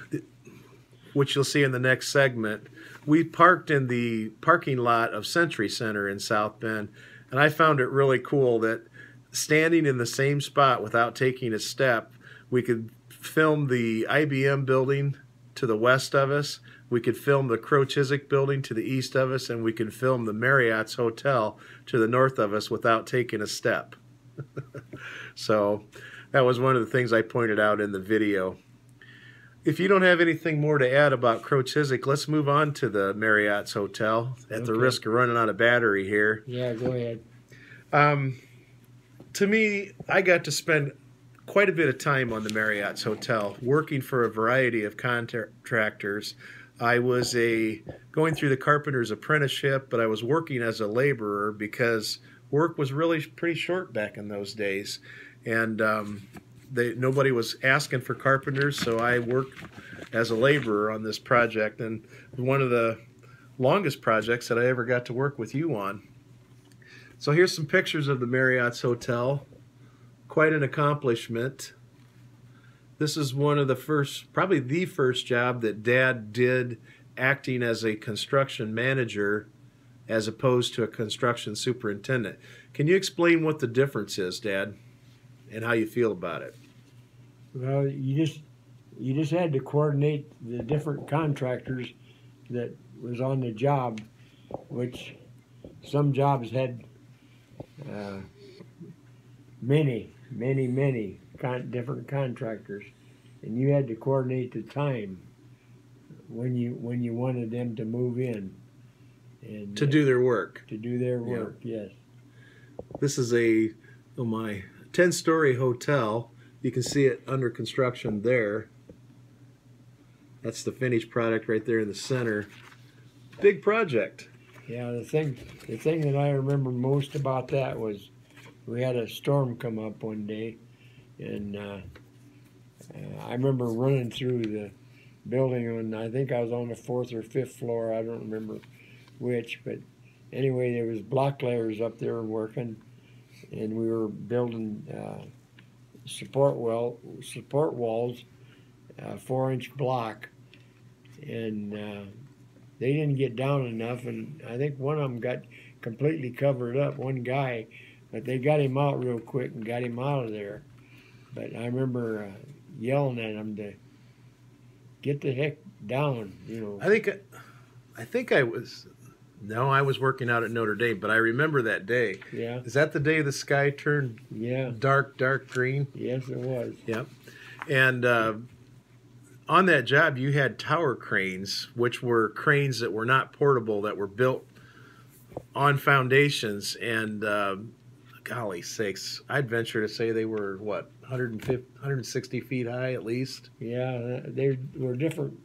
which you'll see in the next segment, we parked in the parking lot of Century Center in South Bend, and I found it really cool that standing in the same spot without taking a step, we could film the IBM building to the west of us. We could film the Crowe building to the east of us, and we could film the Marriott's Hotel to the north of us without taking a step. *laughs* so that was one of the things I pointed out in the video. If you don't have anything more to add about Crowe Chizek, let's move on to the Marriott's Hotel at the risk of running out of battery here. Yeah, go ahead. Um, to me, I got to spend quite a bit of time on the Marriott's Hotel, working for a variety of contractors. I was a going through the carpenter's apprenticeship, but I was working as a laborer because work was really pretty short back in those days, and um, they, nobody was asking for carpenters, so I worked as a laborer on this project, and one of the longest projects that I ever got to work with you on. So here's some pictures of the Marriott's Hotel. Quite an accomplishment. This is one of the first, probably the first job that Dad did acting as a construction manager as opposed to a construction superintendent. Can you explain what the difference is, Dad, and how you feel about it? Well, you just you just had to coordinate the different contractors that was on the job, which some jobs had uh, many, many, many con- different contractors, and you had to coordinate the time when you when you wanted them to move in and To do their work. to do their Yeah. work. Yes. This is a, oh my, 10 story hotel. You can see it under construction there. That's the finished product right there in the center. Big project. Yeah, the thing the thing that I remember most about that was we had a storm come up one day, and uh, uh, I remember running through the building, and I think I was on the fourth or fifth floor. I don't remember which, but anyway, there was block layers up there working, and we were building uh, support well support walls, uh, four inch block, and. Uh, they didn't get down enough, and I think one of them got completely covered up. One guy, but they got him out real quick and got him out of there. But I remember uh, yelling at him to get the heck down. You know. I think, I think I was, no, I was working out at Notre Dame, but I remember that day. Yeah. Is that the day the sky turned Yeah. dark, dark green? Yes, it was. Yep. And uh, on that job, you had tower cranes, which were cranes that were not portable, that were built on foundations. And uh, golly sakes, I'd venture to say they were, what, 150, 160 feet high at least? Yeah, they were different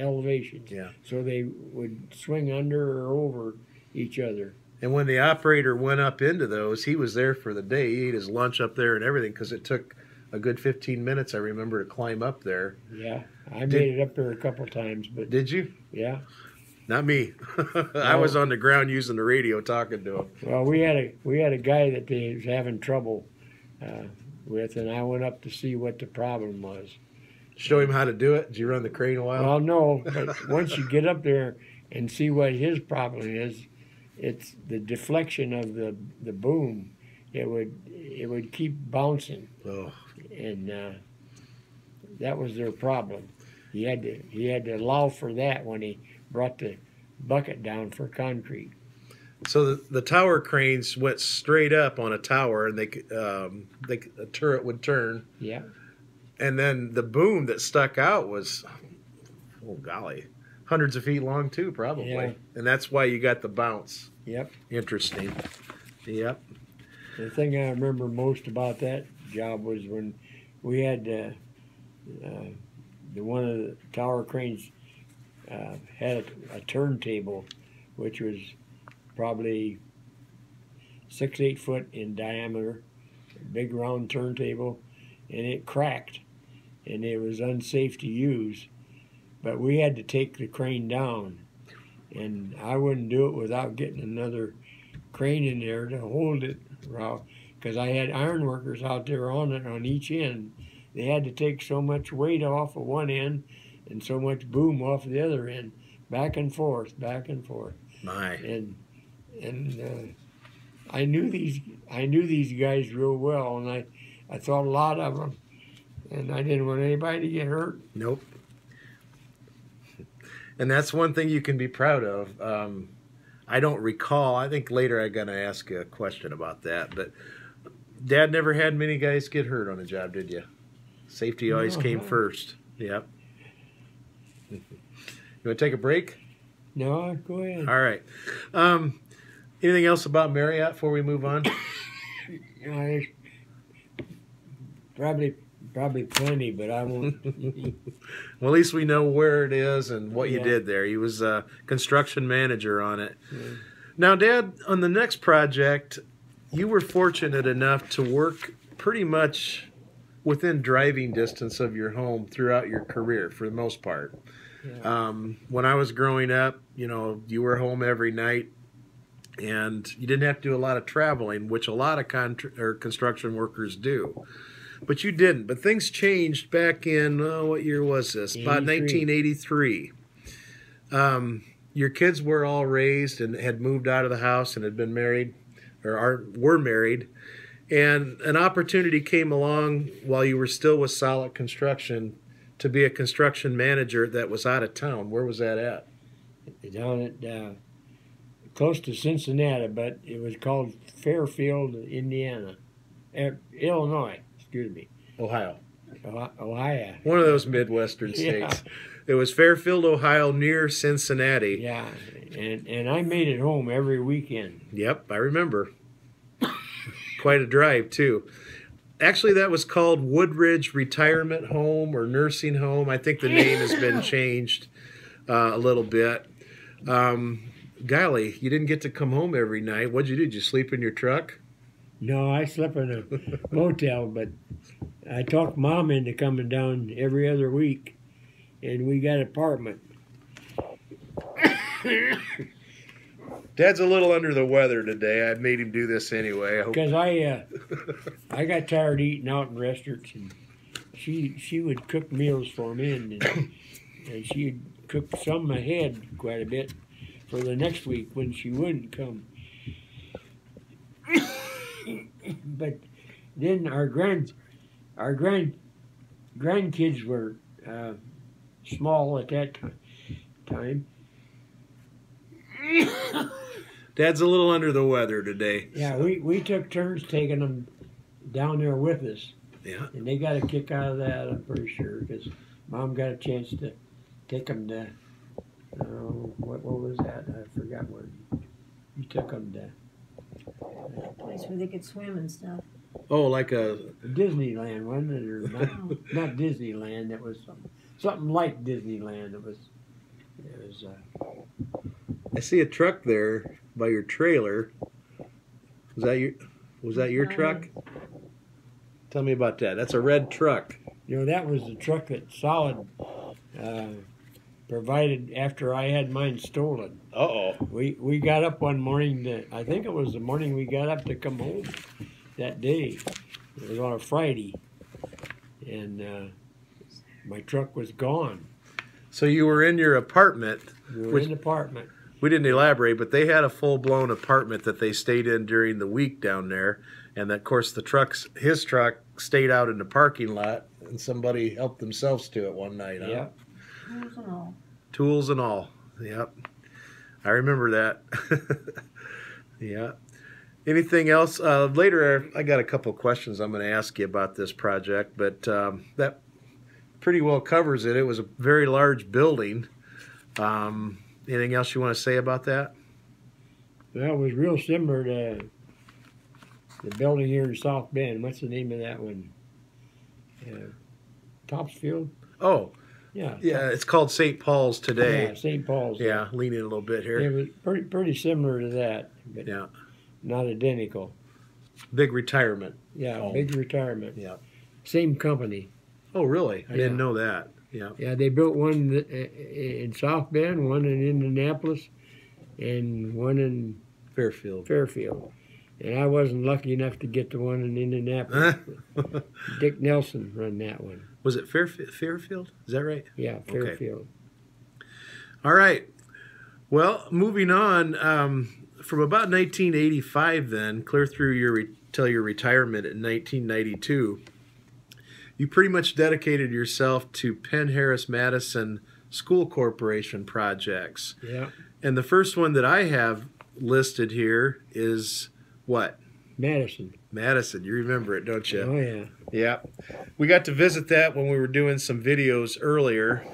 elevations, Yeah. so they would swing under or over each other. And when the operator went up into those, he was there for the day. He ate his lunch up there and everything because it took a good 15 minutes, I remember, to climb up there. Yeah, I Did- made it up there a couple times, but Did you? yeah. Not me. *laughs* I was on the ground using the radio talking to him. Well, we had a we had a guy that they was having trouble uh, with, and I went up to see what the problem was. Show him how to do it. Did you run the crane a while? Well, no, but once you get up there and see what his problem is, it's the deflection of the the boom. It would it would keep bouncing, oh, and uh, that was their problem. He had to he had to allow for that when he brought the bucket down for concrete. So the, the tower cranes went straight up on a tower, and they um, they a turret would turn, Yeah. And then the boom that stuck out was, oh golly, hundreds of feet long too, probably, Yeah. and that's why you got the bounce. Yep. Interesting. Yep. The thing I remember most about that job was when we had uh, uh, the one of the tower cranes uh, had a, a turntable, which was probably six eight foot in diameter, big round turntable, and it cracked, and it was unsafe to use. But we had to take the crane down, and I wouldn't do it without getting another crane in there to hold it, because I had iron workers out there on it on each end. They had to take so much weight off of one end and so much boom off the other end, back and forth, back and forth, My. and and uh, I knew these I knew these guys real well, and I I thought a lot of them, and I didn't want anybody to get hurt. Nope. And that's one thing you can be proud of. Um, I don't recall. I think later I'm gonna ask a question about that. But Dad never had many guys get hurt on a job, did you? Safety always No. came first. Yep. You want to take a break? No, go ahead. All right. Um, anything else about Marriott before we move on? *coughs* There's probably probably plenty, but I won't. *laughs* *laughs* Well, at least we know where it is and what you did there. He was a construction manager on it. Yeah. Now, Dad, on the next project, you were fortunate enough to work pretty much within driving distance of your home throughout your career for the most part. Yeah. Um, when I was growing up, you know, you were home every night and you didn't have to do a lot of traveling, which a lot of contr or construction workers do. But you didn't. But things changed back in, oh, what year was this? About 1983. Um, your kids were all raised and had moved out of the house and had been married or are, were married. And an opportunity came along while you were still with Solid Construction to be a construction manager that was out of town. Where was that at? down at uh, close to Cincinnati, but it was called Fairfield, Indiana, Illinois. Excuse me, Ohio. Oh- Ohio. One of those Midwestern Yeah. states. It was Fairfield, Ohio, near Cincinnati. Yeah, and and I made it home every weekend. Yep, I remember. Quite a drive, too. Actually, that was called Woodridge Retirement Home or Nursing Home. I think the name has been changed uh, a little bit. Um, golly, you didn't get to come home every night. What'd you do? Did you sleep in your truck? No, I slept in a motel, but I talked mom into coming down every other week, and we got an apartment. Dad's a little under the weather today. I made him do this anyway. I. Because I, uh, I got tired eating out in restaurants, and she she would cook meals for me, and, and she'd cook some ahead quite a bit for the next week when she wouldn't come. *laughs* but then our grand, our grand, grandkids were uh, small at that ti- time. *coughs* Dad's a little under the weather today. Yeah, we, we took turns taking them down there with us. Yeah. And they got a kick out of that, I'm pretty sure, because mom got a chance to take them to, uh, what, what was that? I forgot what. You took them to Place where they could swim and stuff. Oh, like a Disneyland, wasn't it? Or not, not Disneyland, it was something, something like Disneyland. It was, it was, uh, I see a truck there by your trailer. Was that your was that your truck? Tell me about that. That's a red truck. you know, that was the truck that Solid uh, provided after I had mine stolen. Uh oh. We we got up one morning. To, I think it was the morning we got up to come home that day. It was on a Friday, and uh, my truck was gone. So you were in your apartment. We were Which- in apartment. We didn't elaborate, but they had a full blown apartment that they stayed in during the week down there. And of course the trucks his truck stayed out in the parking lot and somebody helped themselves to it one night. Huh? Yeah, Tools and all. Tools and all. Yep. I remember that. *laughs* Yeah. Anything else? Uh, later, I got a couple questions I'm going to ask you about this project, but um, that pretty well covers it. It was a very large building. Um, anything else you want to say about that? Well, it was real similar to the building here in South Bend. What's the name of that one? Uh, Topsfield? Oh, Yeah. yeah, it's called St. Paul's today. Yeah. St. Paul's. Yeah, leaning a little bit here. It was pretty pretty similar to that, but Yeah, not identical. big retirement. Yeah, Oh. big retirement. Yeah. Same company. Oh, really? I didn't know that. Yeah. Yeah, they built one in South Bend, one in Indianapolis, and one in Fairfield. Fairfield. And I wasn't lucky enough to get the one in Indianapolis. Dick Nelson run that one. Was it Fairfield? Fairfield? Is that right? Yeah, Fairfield. All right. Well, moving on. Um, from about 1985, then clear through your re- till your retirement in 1992, you pretty much dedicated yourself to Penn Harris Madison School Corporation projects. Yeah. And the first one that I have listed here is what? Madison. Madison. You remember it, don't you? Oh yeah. Yeah. We got to visit that when we were doing some videos earlier.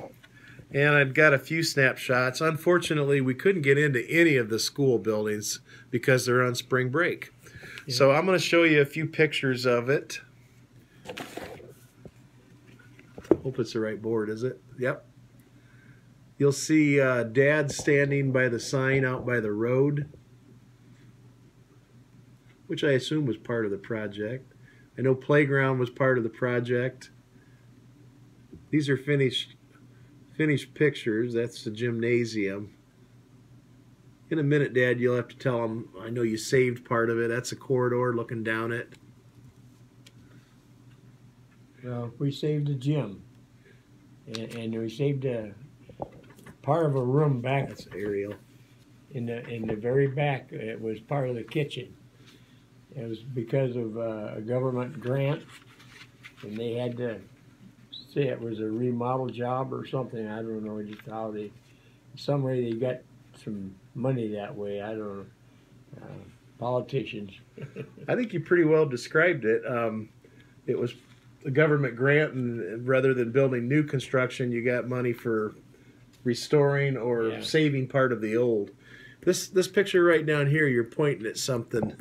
And I've got a few snapshots. Unfortunately, we couldn't get into any of the school buildings because they're on spring break. So I'm going to show you a few pictures of it. Hope it's the right board, is it? Yep. You'll see uh, Dad standing by the sign out by the road, which I assume was part of the project. I know playground was part of the project. These are finished finished pictures. That's the gymnasium. In a minute, Dad, you'll have to tell them. I know you saved part of it. That's a corridor looking down it. Well, we saved the gym, and, and we saved a part of a room back That's aerial. in the in the very back. It was part of the kitchen. It was because of uh, a government grant, and they had to say it was a remodel job or something. I don't know just how they, some way they got some money that way. I don't know. Uh, politicians. *laughs* I think you pretty well described it. Um, it was a government grant, and rather than building new construction, you got money for restoring or Yeah. saving part of the old. This this picture right down here, you're pointing at something.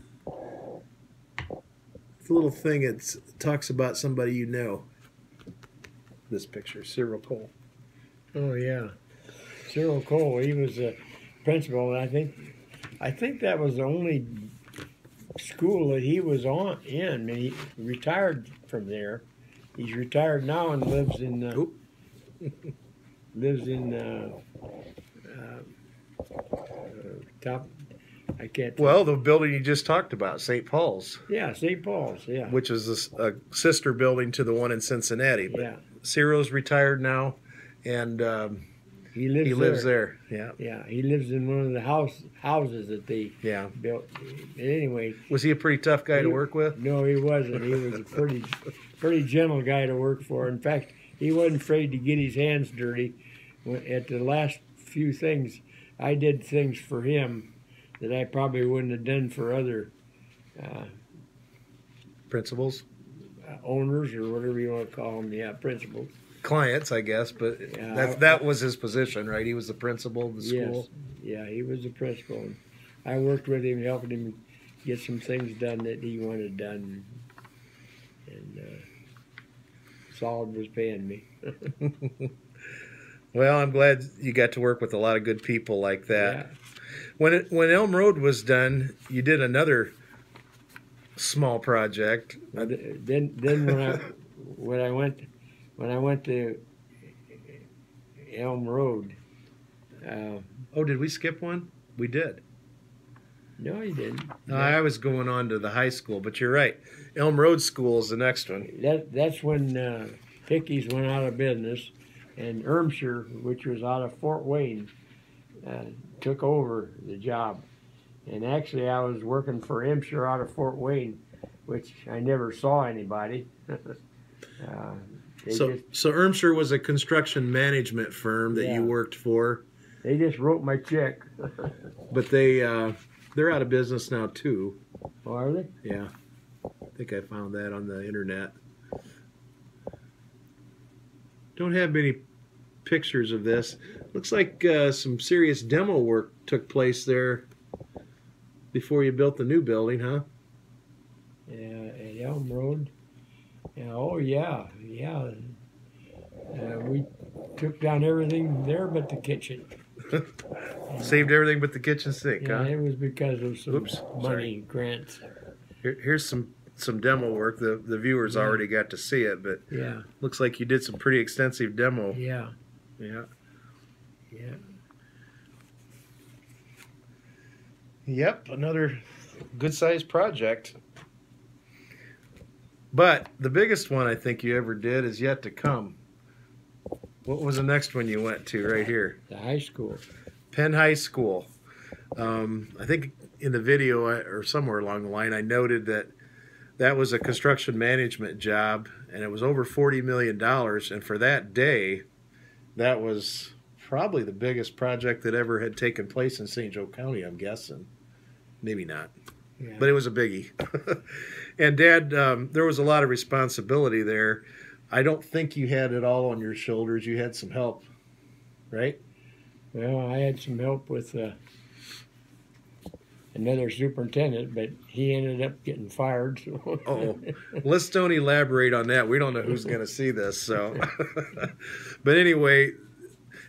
A little thing. It talks about somebody you know. This picture, Cyril Cole. Oh yeah, Cyril Cole. He was a principal, and I think, I think that was the only school that he was on in. And he retired from there. He's retired now and lives in uh, *laughs* lives in uh, uh, uh, top. I can't. Well, the building you just talked about, St. Paul's, yeah, St. Paul's. Yeah, which is a sister building to the one in Cincinnati. But yeah. Cyril's retired now, and um, He lives. he lives there. there. Yeah, Yeah, he lives in one of the house houses that they yeah. built. Anyway, Was he a pretty tough guy to work with? No, he wasn't. He was a pretty, pretty gentle guy to work for. In fact, he wasn't afraid to get his hands dirty. At the last few things, I did things for him that I probably wouldn't have done for other uh, Principals, owners or whatever you want to call them. Yeah, principals. clients, I guess, but Yeah, that I- that was his position, right? He was the principal of the school. Yes. Yeah, he was the principal. And I worked with him, helping him get some things done that he wanted done. And uh, Solid was paying me. *laughs* Well, I'm glad you got to work with a lot of good people like that. Yeah. When it, when Elm Road was done, you did another small project. Then, then when I when I went when I went to Elm Road, uh, Oh, did we skip one? We did. no, he didn't. No, I was going on to the high school, but you're right. Elm Road School is the next one. That that's when uh, Hickey's went out of business, and Irmscher, which was out of Fort Wayne, uh, took over the job. And actually, I was working for Irmscher out of Fort Wayne, which I never saw anybody. *laughs* uh, So, just so Irmscher was a construction management firm that Yeah. you worked for, they just wrote my check. *laughs* but they uh, They're out of business now too. Oh, are they? Yeah, I think I found that on the internet. Don't have many pictures of this. Looks like uh, some serious demo work took place there before you built the new building, huh? Yeah, at Elm Road. Yeah, oh yeah, yeah. Uh, we took down everything there but the kitchen. *laughs* Saved everything but the kitchen sink, Yeah, huh? it was because of some Oops, money sorry. grants. Here, here's some some demo work. The the viewers Yeah. already got to see it, but Yeah, looks like you did some pretty extensive demo. yeah, Yeah. Yeah. Yep, another good sized project. But the biggest one I think you ever did is yet to come. What was the next one you went to right here? The high school. Penn High School. Um, I think in the video or somewhere along the line, I noted that that was a construction management job and it was over $40 million. And for that day, that was probably the biggest project that ever had taken place in St. Joe County, I'm guessing. Maybe not Yeah. but it was a biggie. *laughs* and Dad, um, there was a lot of responsibility there. I don't think you had it all on your shoulders. You had some help, right? Well, I had some help with uh, another superintendent, but he ended up getting fired. So. Oh, *laughs* let's don't elaborate on that. We don't know who's going to see this. So, *laughs* but anyway,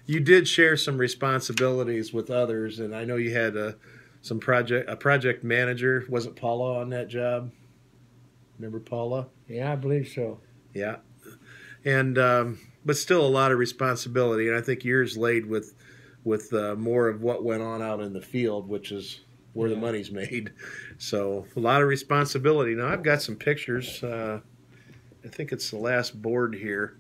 you did share some responsibilities with others, and I know you had a some project a project manager. Wasn't Paula on that job? Remember Paula? yeah, I believe so. Yeah, and um, but still a lot of responsibility, and I think yours laid with with uh, more of what went on out in the field, which is where the money's made. So a lot of responsibility. Now I've got some pictures. Uh, I think it's the last board here.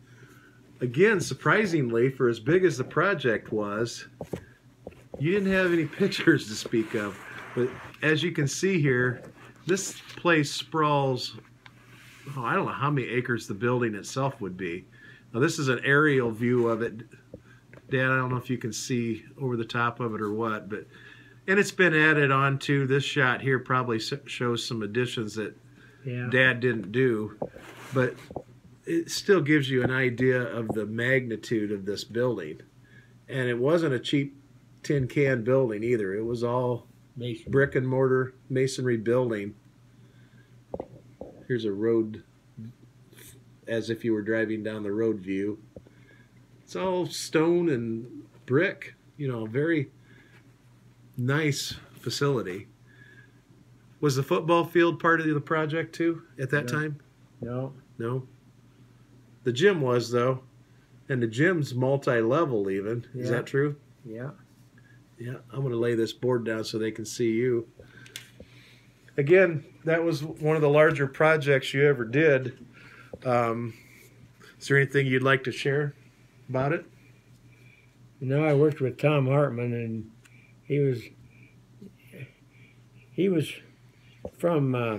Again, surprisingly, for as big as the project was, you didn't have any *laughs* pictures to speak of. But as you can see here, this place sprawls oh, I don't know how many acres the building itself would be. Now this is an aerial view of it. Dan, I don't know if you can see over the top of it or what, but and it's been added on to this shot here probably shows some additions that Yeah. Dad didn't do, but it still gives you an idea of the magnitude of this building. And it wasn't a cheap tin can building either. It was all Mason. brick and mortar masonry building. Here's a road as if you were driving down the road view. It's all stone and brick, you know, very nice facility. Was the football field part of the project too at that No. time? No. No. The gym was though. And the gym's multi-level even. Is that true? Yeah. Yeah, I'm going to lay this board down so they can see you. Again, that was one of the larger projects you ever did. Um, is there anything you'd like to share about it? You know, I worked with Tom Hartman, and he was he was from uh,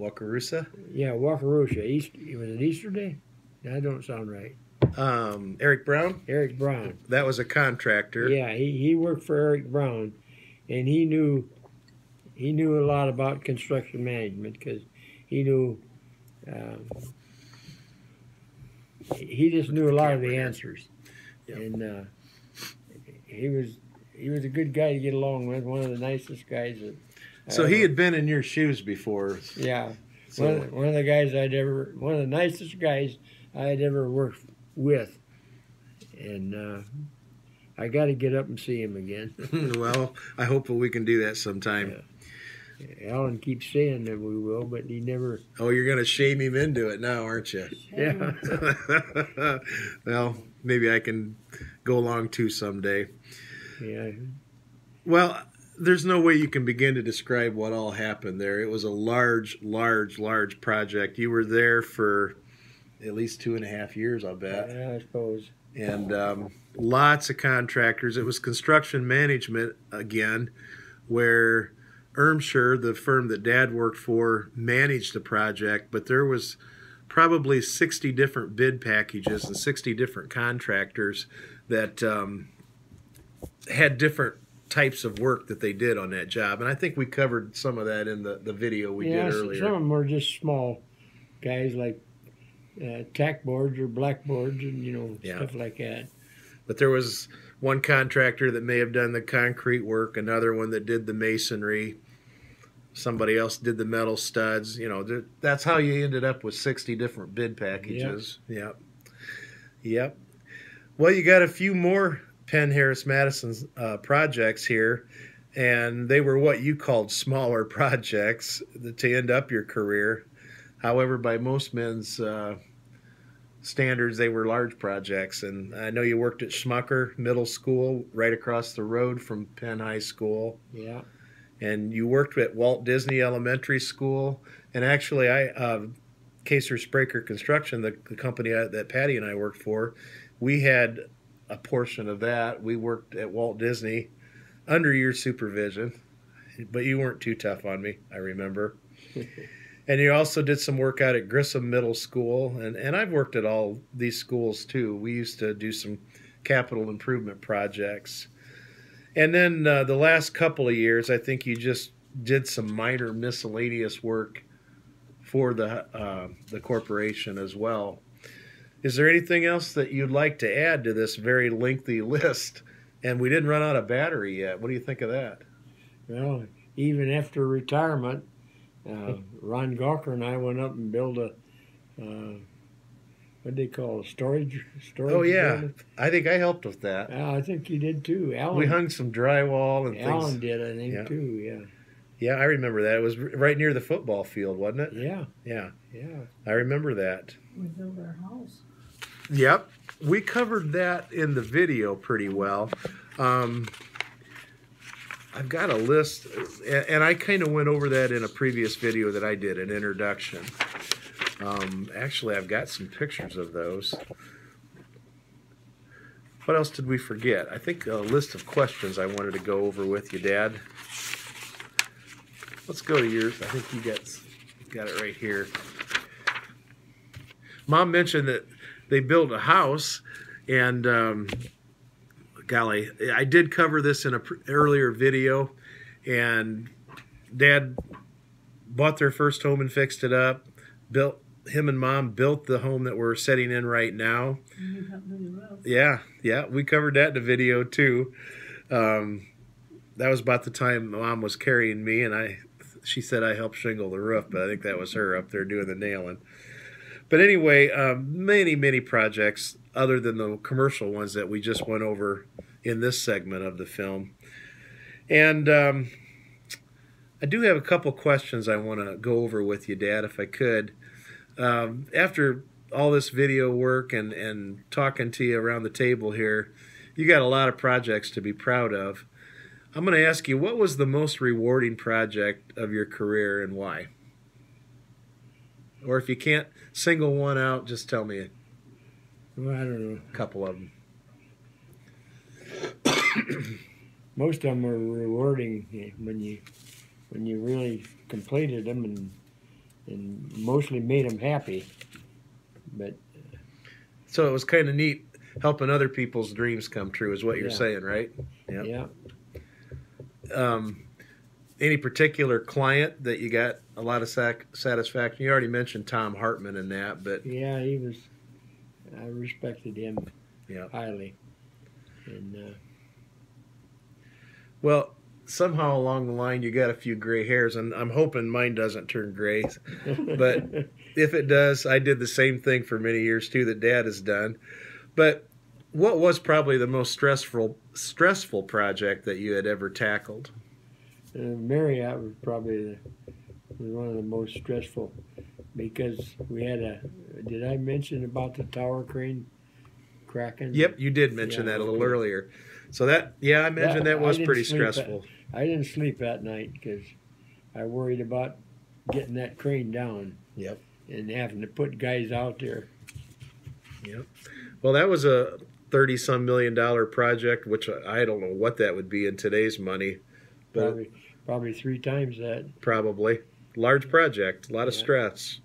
Wakarusa? yeah Wakarusa. East was it Easter Day? That don't sound right. Um, Eric Brown? Eric Brown. That was a contractor. Yeah, he, he worked for Eric Brown, and he knew he knew a lot about construction management because he knew um, he just knew a lot of the answers, Yeah. and uh, he was he was a good guy to get along with. One of the nicest guys. That So he had been in your shoes before. yeah one, of the, one of the guys I'd ever one of the nicest guys I had ever worked with, and uh, I got to get up and see him again. *laughs* *laughs* well, I hope that we can do that sometime. Alan keeps saying that we will, but he never. Oh, you're going to shame him into it now, aren't you? Yeah. *laughs* well, maybe I can go along too someday. Yeah. Well, there's no way you can begin to describe what all happened there. It was a large, large, large project. You were there for at least two and a half years, I'll bet. Yeah, I suppose. And um, lots of contractors. It was construction management again, where Irmscher, the firm that Dad worked for, managed the project, but there was probably 60 different bid packages and 60 different contractors that um, had different types of work that they did on that job. And I think we covered some of that in the, the video we yeah, did earlier. some of them were just small guys like uh, tack boards or blackboards and you know Yeah. stuff like that. But there was one contractor that may have done the concrete work, another one that did the masonry, somebody else did the metal studs. You know, that's how you ended up with 60 different bid packages. Yep. Yep. Well, you got a few more Penn Harris Madison's uh, projects here, and they were what you called smaller *laughs* projects to end up your career. However, by most men's uh, standards, they were large projects. And I know you worked at Schmucker Middle School, right across the road from Penn High School, Yeah, and you worked at Walt Disney Elementary School. And actually, I uh, Kaser Spraker Construction, the, the company I, that Patty and I worked for, we had a portion of that. We worked at Walt Disney under your supervision, but you weren't too tough on me. I remember. *laughs* And you also did some work out at Grissom Middle School, and, and I've worked at all these schools too. We used to do some capital improvement projects. And then uh, the last couple of years, I think you just did some minor miscellaneous work for the uh, the corporation as well. Is there anything else that you'd like to add to this very lengthy *laughs* list? And we didn't run out of battery yet. What do you think of that? well, even after retirement, uh, Ron Gawker and I went up and built a uh, what do they call it, storage storage. Oh yeah, building. I think I helped with that. Yeah, I think you did too. Alan, We hung some drywall and Alan things. did, I think Yeah. too. Yeah, Yeah, I remember that. It was right near the football field, wasn't it? yeah, Yeah, yeah. I remember that. We built our house. Yep, we covered that in the video pretty well. Um, I've got a list, and I kind of went over that in a previous video that I did, an introduction. Um, actually, I've got some pictures of those. What else did we forget? I think a list of questions I wanted to go over with you, Dad. Let's go to yours. I think you got got it right here. Mom mentioned that they built a house, and um, golly, I did cover this in a pr- earlier video, and Dad bought their first home and fixed it up. Built him and Mom built the home that we're setting in right now. Yeah, yeah, we covered that in a video too. Um, that was about the time Mom was carrying me, and I. She said I helped shingle the roof, but I think that was her up there doing the nailing. But anyway, um, many many projects other than the commercial ones that we just went over in this segment of the film, and um, I do have a couple questions I want to go over with you, Dad, if I could. Um, after all this video work and, and talking to you around the table here, you got a lot of projects to be proud of. I'm going to ask you, what was the most rewarding project of your career and why? Or if you can't single one out, just tell me a Well, I don't know. couple of them. *coughs* Most of them were rewarding when you when you really completed them and and mostly made them happy. But So it was kind of neat helping other people's dreams come true, is what you're Yeah. saying, right? Yep. yeah, Um, any particular client that you got a lot of sac- satisfaction? You already mentioned Tom Hartman in that, but yeah, he was. I respected him Yeah. highly, and uh, Well, somehow along the line you got a few gray hairs, and I'm hoping mine doesn't turn gray. But- *laughs* If it does, I did the same thing for many years too that Dad has done. But what was probably the most stressful stressful project that you had ever tackled? Uh, Marriott was probably the, was one of the most stressful because we had a. Did I mention about the tower crane cracking? Yep, you did mention Yeah, that a little okay. earlier. So that yeah, I mentioned That- that, was pretty sleep at- stressful. I didn't sleep that night because I worried about getting that crane down. Yep. And having to put guys out there. Yep. Well, that was a thirty some million dollar project, which I don't know what that would be in today's money, but Probably, probably three times that. probably large project, a lot of stress.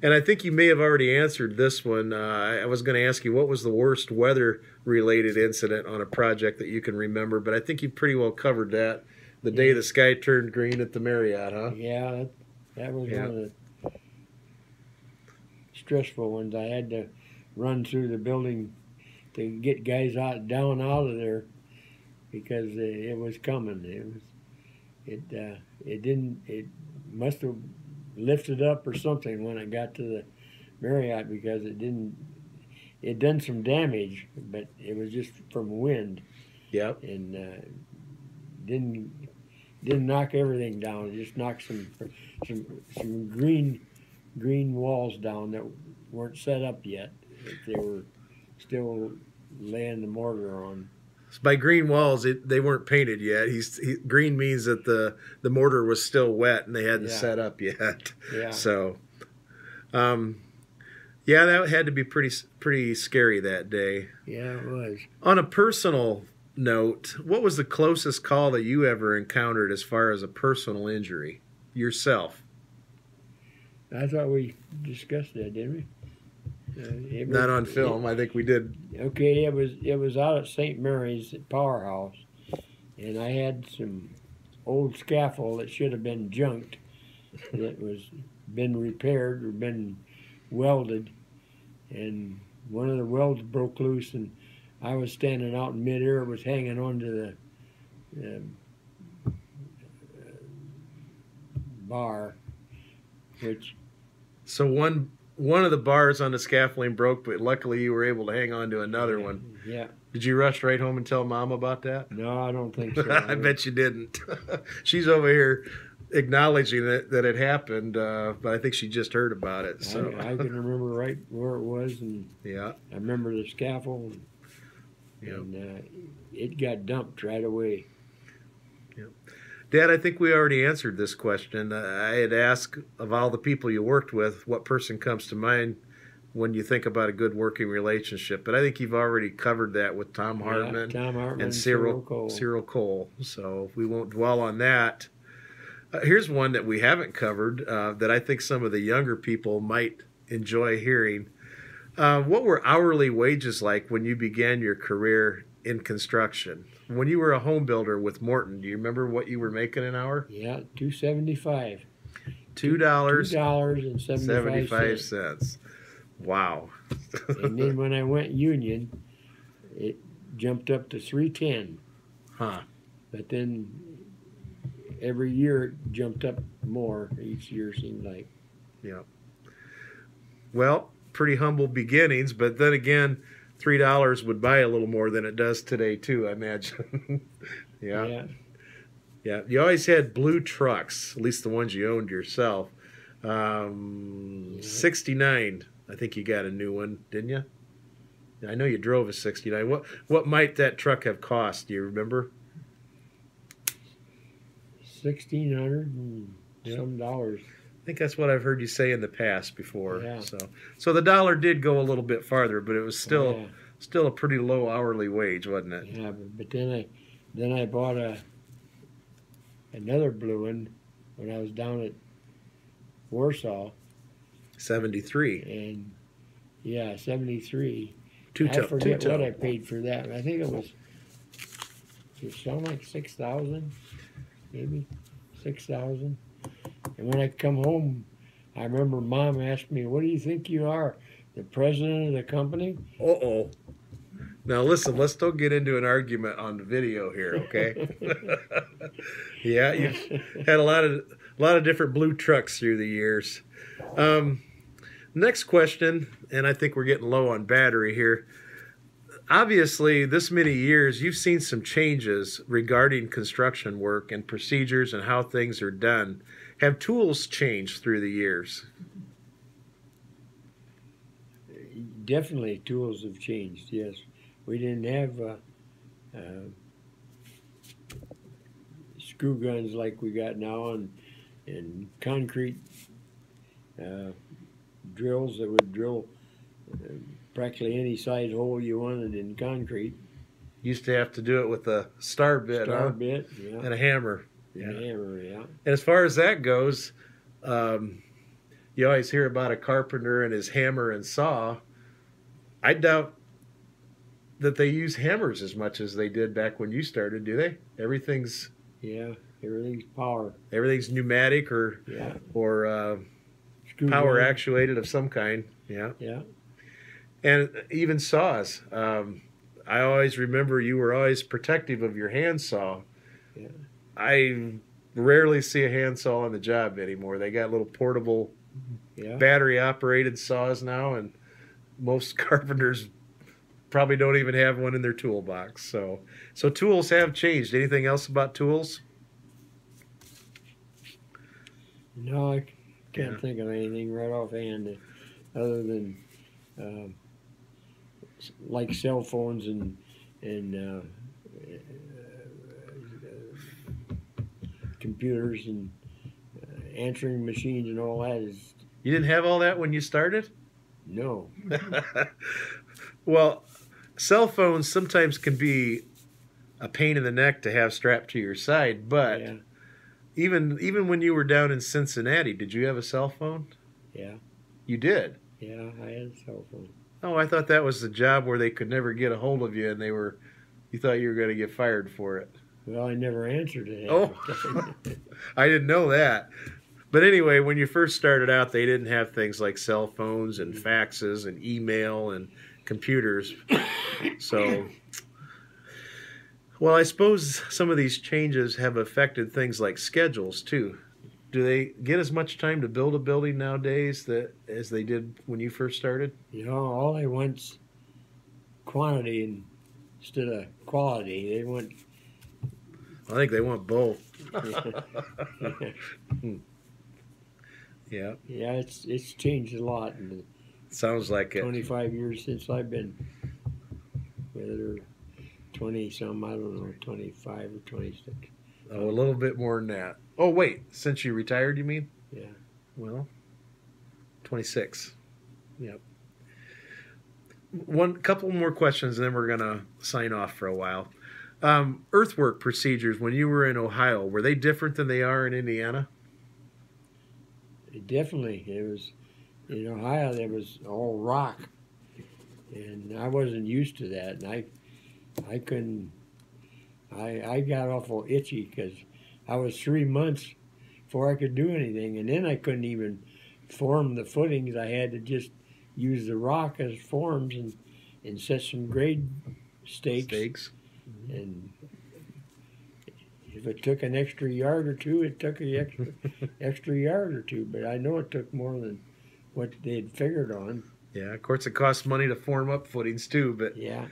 And I think you may have already answered this one. Uh, I was going to ask you what was the worst weather related incident on a project that you can remember, but I think you pretty well covered that. The day the sky turned green at the Marriott, huh? Yeah, that, that was Yeah. one of the stressful ones. I had to run through the building to get guys out down out of there because it, it was coming. It was it uh, it didn't it must have lifted up or something when it got to the Marriott because it didn't it done some damage, but it was just from wind Yep. and uh, didn't didn't knock everything down. It just knocked some some some green green walls down that weren't set up yet. They were still laying the mortar on. By green walls, it, they weren't painted yet. He's he, green means that the the mortar was still wet and they hadn't Yeah. set up yet. Yeah, So, um, yeah, that had to be pretty pretty scary that day. yeah, it was. On a personal note, what was the closest call that you ever encountered as far as a personal injury yourself? I thought we discussed that, didn't we? Uh, was- Not on film. I think we did. Okay, it was it was out at St. Mary's Powerhouse, and I had some old scaffold that should have been junked, that was been repaired or been welded, and one of the welds broke loose, and I was standing out in midair, was hanging onto the um, bar, which So one one of the bars on the scaffolding broke, but luckily you were able to hang on to another one. yeah, Did you rush right home and tell mom about that? no, I don't think so. *laughs* I bet you didn't. *laughs* She's over here acknowledging that, that it happened, uh, but I think she just heard about it. So I, I can remember right where it was, and yeah, I remember the scaffold, and, yeah. and uh, it got dumped right away. Dad, I think we already answered this question. Uh, I had asked of all the people you worked with, what person comes to mind when you think about a good working relationship. But I think you've already covered that with Tom Hartman yeah, Tom Hartman, and Cyril Cole. Cyril Cole. So we won't dwell on that. Uh, here's one that we haven't covered uh, that I think some of the younger people might enjoy hearing. Uh, what were hourly wages like when you began your career in construction? When you were a home builder with Morton, do you remember what you were making an hour? Yeah, two seventy five. Two dollars. Two dollars and seventy seventy five cents. Wow. *laughs* and then when I went union, it jumped up to three ten. huh. But then every year it jumped up more. Each year seemed like. Yeah. Well, pretty humble beginnings, but then again, three dollars would buy a little more than it does today too. I imagine. *laughs* yeah. yeah. Yeah, you always had blue trucks, at least the ones you owned yourself. Um, Yeah. 69, I think you got a new one, didn't you? I know you drove a 69. What what might that truck have cost? Do you remember? Sixteen hundred and Yeah. some dollars. I think that's what I've heard you say in the past before. Yeah. So so the dollar did go a little bit farther, but it was still oh, yeah. still a pretty low hourly wage, wasn't it? Yeah, but, but then I then I bought a another blue one when I was down at Warsaw 73. and yeah, seventy three. Two I forget two what. I paid for that. I think it was it sound like six thousand, maybe six thousand. And when I come home, I remember Mom asked me, "What do you think you are, the president of the company?" Uh oh. Now listen, let's don't get into an argument on the video here, okay? *laughs* yeah, you had a lot of a lot of different blue trucks through the years. Um, next question, and I think we're getting low on battery here. Obviously, this many years, you've seen some changes regarding construction work and procedures and how things are done. Have tools changed through the years? Definitely, tools have changed. Yes, we didn't have uh, uh, screw guns like we got now, and and concrete uh, drills that would drill uh, practically any size hole you wanted in concrete. Used to have to do it with a star bit Star huh? bit, yeah, and a hammer. And hammer, yeah. And as far as that goes, um, you always hear about a carpenter and his hammer and saw. I doubt that they use hammers as much as they did back when you started, do they? Everything's Yeah, everything's power. everything's pneumatic or Yeah. or uh, power actuated of some kind. Yeah, Yeah. and even saws. Um, I always remember you were always protective of your handsaw. Yeah. I rarely see a handsaw on the job anymore. They got little portable Yeah. battery operated saws now, and most *laughs* carpenters probably don't even have one in their toolbox. So, so tools have changed. Anything else about tools? No, I can't Yeah. think of anything right offhand uh, other than um, s- like cell phones and and uh, uh, computers and uh, answering machines and all that is You didn't have all that when you started. no. *laughs* well, cell phones sometimes can be a pain in the neck to have strapped to your side, but yeah, even even when you were down in Cincinnati, did you have a cell phone? yeah, You did. yeah. I had a cell phone. Oh, I thought that was the job where they could never get a hold of you, and they were, you thought you were going to get fired for it. Well, I never answered it. Oh. *laughs* I didn't know that. But anyway, when you first started out, they didn't have things like cell phones and mm-hmm. faxes and email and computers. *coughs* So, well, I suppose some of these changes have affected things like schedules too. Do they get as much time to build a building nowadays that as they did when you first started? you know, all they want's quantity instead of quality. They want I think they want both. *laughs* Hmm. Yeah, Yeah, it's it's changed a lot in the sounds like it. 25 years since I've been with her. 20 some, I don't know, 25 or 26. Oh, a little bit more than that. Oh, wait, since you retired, you mean? Yeah. Well, 26. Yep. One couple more questions, and then we're going to sign off for a while. Um, earthwork procedures when you were in Ohio, were they different than they are in Indiana? Definitely, it was in Ohio. There was all rock, and I wasn't used to that, and I, I couldn't. I I got awful itchy because I was three months before I could do anything, and then I couldn't even form the footings. I had to just use the rock as forms and and set some grade stakes. Stakes. And if it took an extra yard or two, it took an extra *laughs* extra yard or two. But I know it took more than what they'd figured on. Yeah, of course, it costs money to form up footings too, but Yeah,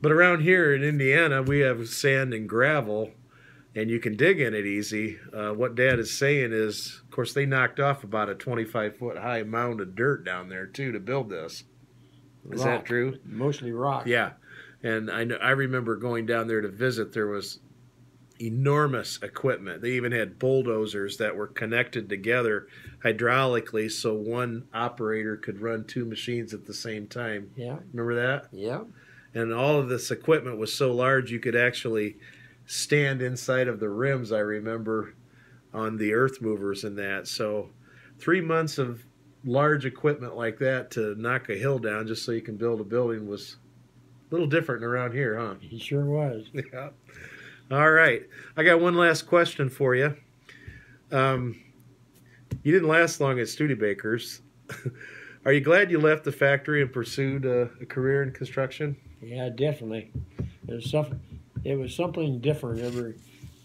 But around here in Indiana, we have sand and gravel, and you can dig in it easy. Uh, what Dad is saying is, of course, they knocked off about a 25 foot high mound of dirt down there too to build this. Is that true? Mostly rock. Yeah, and I know, I remember going down there to visit. There was enormous equipment. They even had bulldozers that were connected together hydraulically, so one operator could run two machines at the same time. Yeah. Remember that? Yeah. and all of this equipment was so large you could actually stand inside of the rims i remember on the earth movers and that so three months of large equipment like that to knock a hill down just so you can build a building was little different around here huh *laughs* He sure was. yeah all right i got one last question for you um, you didn't last long at studebakers *laughs* are you glad you left the factory and pursued a, a career in construction Yeah, definitely. It was something. It was something different every,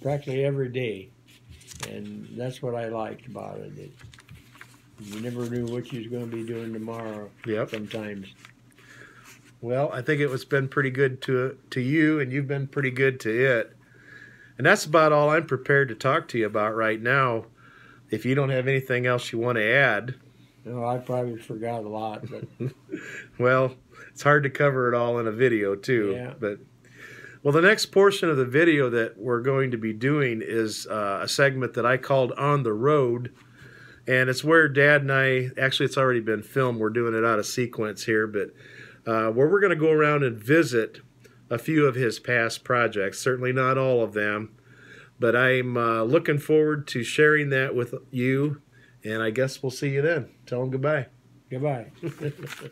practically every day, and that's what I liked about it. it you never knew what you was going to be doing tomorrow. Yep. Sometimes. Well, I think it was been pretty good to to you, and you've been pretty good to it. And that's about all I'm prepared to talk to you about right now. If you don't have anything else you want to add, No, I probably forgot a lot, but *laughs* well, it's hard to cover it all in a video too. Yeah. But well, the next portion of the video that we're going to be doing is uh, a segment that I called "On the Road," and it's where Dad and I actually it's already been filmed. We're doing it out of sequence here, but uh, where we're going to go around and visit a few of his past projects. Certainly not all of them, but I'm uh, looking forward to sharing that with you And I guess we'll see you then. Tell them goodbye. Goodbye. *laughs*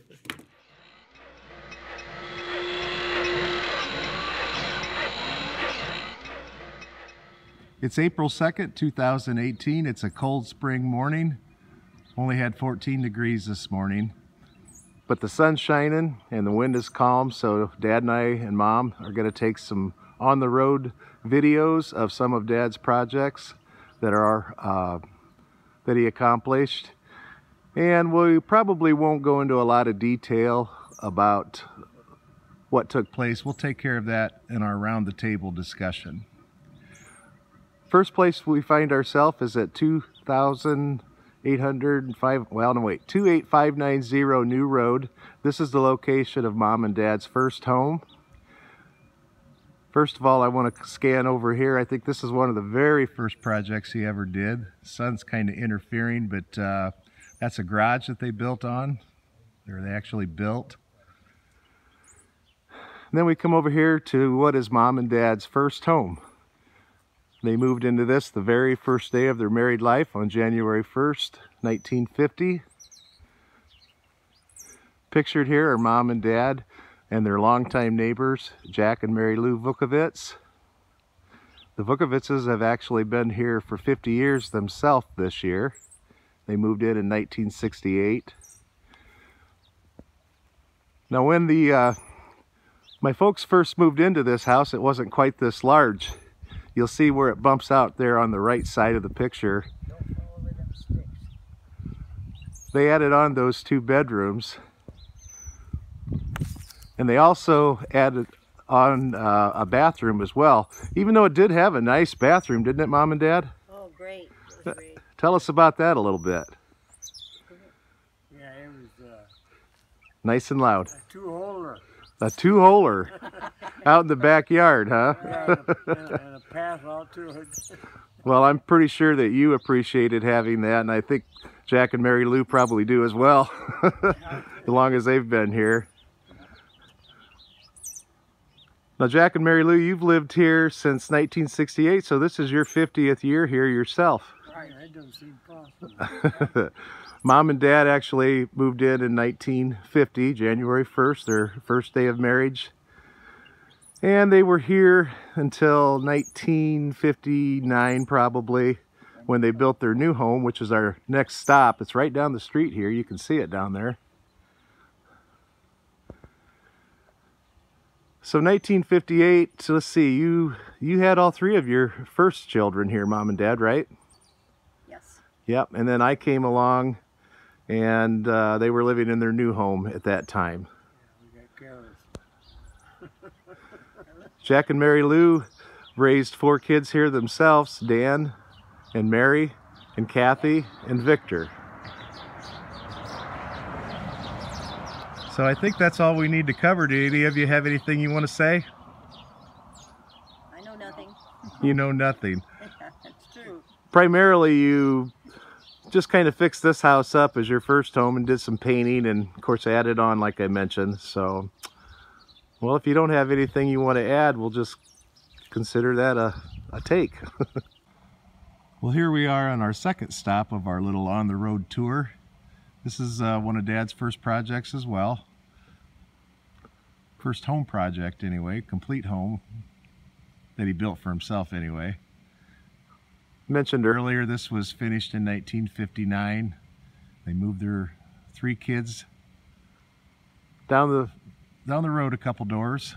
It's April 2nd, 2018. It's a cold spring morning. Only had 14 degrees this morning. But the sun's shining and the wind is calm, so Dad and I and Mom are going to take some on the road videos of some of Dad's projects that are uh, that he accomplished. And we probably won't go into a lot of detail about what took place. We'll take care of that in our round the table discussion. First place we find ourselves is at 2,805, well, no, wait, 28590 New Road. This is the location of Mom and Dad's first home. First of all, I want to scan over here. I think this is one of the very first projects he ever did. Sun's kind of interfering, but uh, that's a garage that they built on, or they actually built. And then we come over here to what is Mom and Dad's first home. They moved into this the very first day of their married life on January 1st, 1950. Pictured here are mom and dad and their longtime neighbors, Jack and Mary Lou Vukovitz. The Vukovitzes have actually been here for 50 years themselves this year. They moved in in 1968. Now when the uh, my folks first moved into this house, it wasn't quite this large you'll see where it bumps out there on the right side of the picture. They added on those two bedrooms. And they also added on uh, a bathroom as well. Even though it did have a nice bathroom, didn't it, Mom and Dad? Oh, great. great. Tell us about that a little bit. Yeah, it was uh, nice and loud. a two-holer. A two-holer *laughs* out in the backyard, huh? Yeah, and, a, and, a, path out to it. well, I'm pretty sure that you appreciated having that, and I think Jack and Mary Lou probably do as well, *laughs* as long as they've been here. Now, Jack and Mary Lou, you've lived here since 1968, so this is your 50th year here yourself. Right, that doesn't seem possible. *laughs* Mom and Dad actually moved in in 1950, January 1st, their first day of marriage. And they were here until 1959 probably when they built their new home, which is our next stop. It's right down the street here. You can see it down there. So 1958, so let's see, you you had all three of your first children here, Mom and Dad, right? Yes. Yep, and then I came along and uh, they were living in their new home at that time. We got careless. Jack and Mary Lou raised four kids here themselves, Dan and Mary and Kathy and Victor. So I think that's all we need to cover. Do any of you have anything you want to say? I know nothing. *laughs* You know nothing. *laughs* That's true. Primarily you just kind of fixed this house up as your first home and did some painting and of course added on like I mentioned. So, well, if you don't have anything you want to add, we'll just consider that a, a take. *laughs* well, here we are on our second stop of our little on the road tour. This is uh, one of Dad's first projects as well. First home project anyway, complete home that he built for himself anyway mentioned earlier, this was finished in 1959. They moved their three kids down the down the road a couple doors.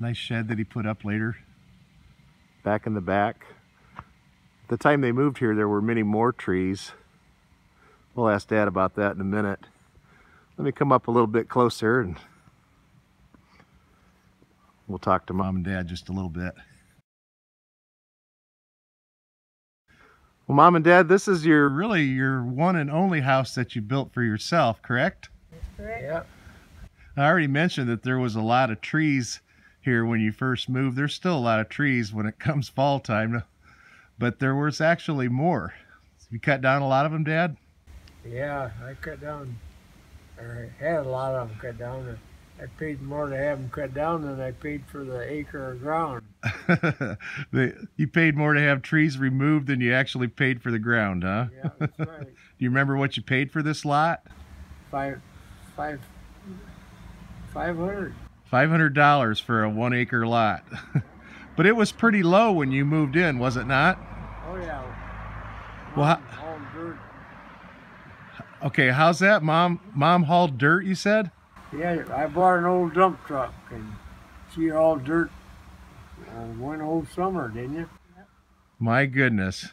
Nice shed that he put up later. Back in the back. At the time they moved here, there were many more trees. We'll ask Dad about that in a minute. Let me come up a little bit closer and we'll talk to mom and dad just a little bit. Well, mom and dad, this is your really your one and only house that you built for yourself, correct? That's Correct. Yeah. I already mentioned that there was a lot of trees here when you first moved. There's still a lot of trees when it *laughs* comes fall time, but there was actually more. You cut down a lot of them, Dad? Yeah, I cut down, or had a lot of them cut down. I paid more to have them cut down than I paid for the acre of ground. *laughs* The- you paid more to have trees removed than you actually paid for the ground, huh? Yeah, that's right. *laughs* Do you remember what you paid for this lot? Five, five, five hundred. Five hundred dollars for a one acre lot. *laughs* but it was pretty low when you moved in, was it not? Oh yeah. Well, hauled dirt. Okay, how's that, mom? Mom hauled dirt. You said? Yeah, I bought an old dump truck and she hauled dirt Uh, one whole summer, didn't you? My goodness.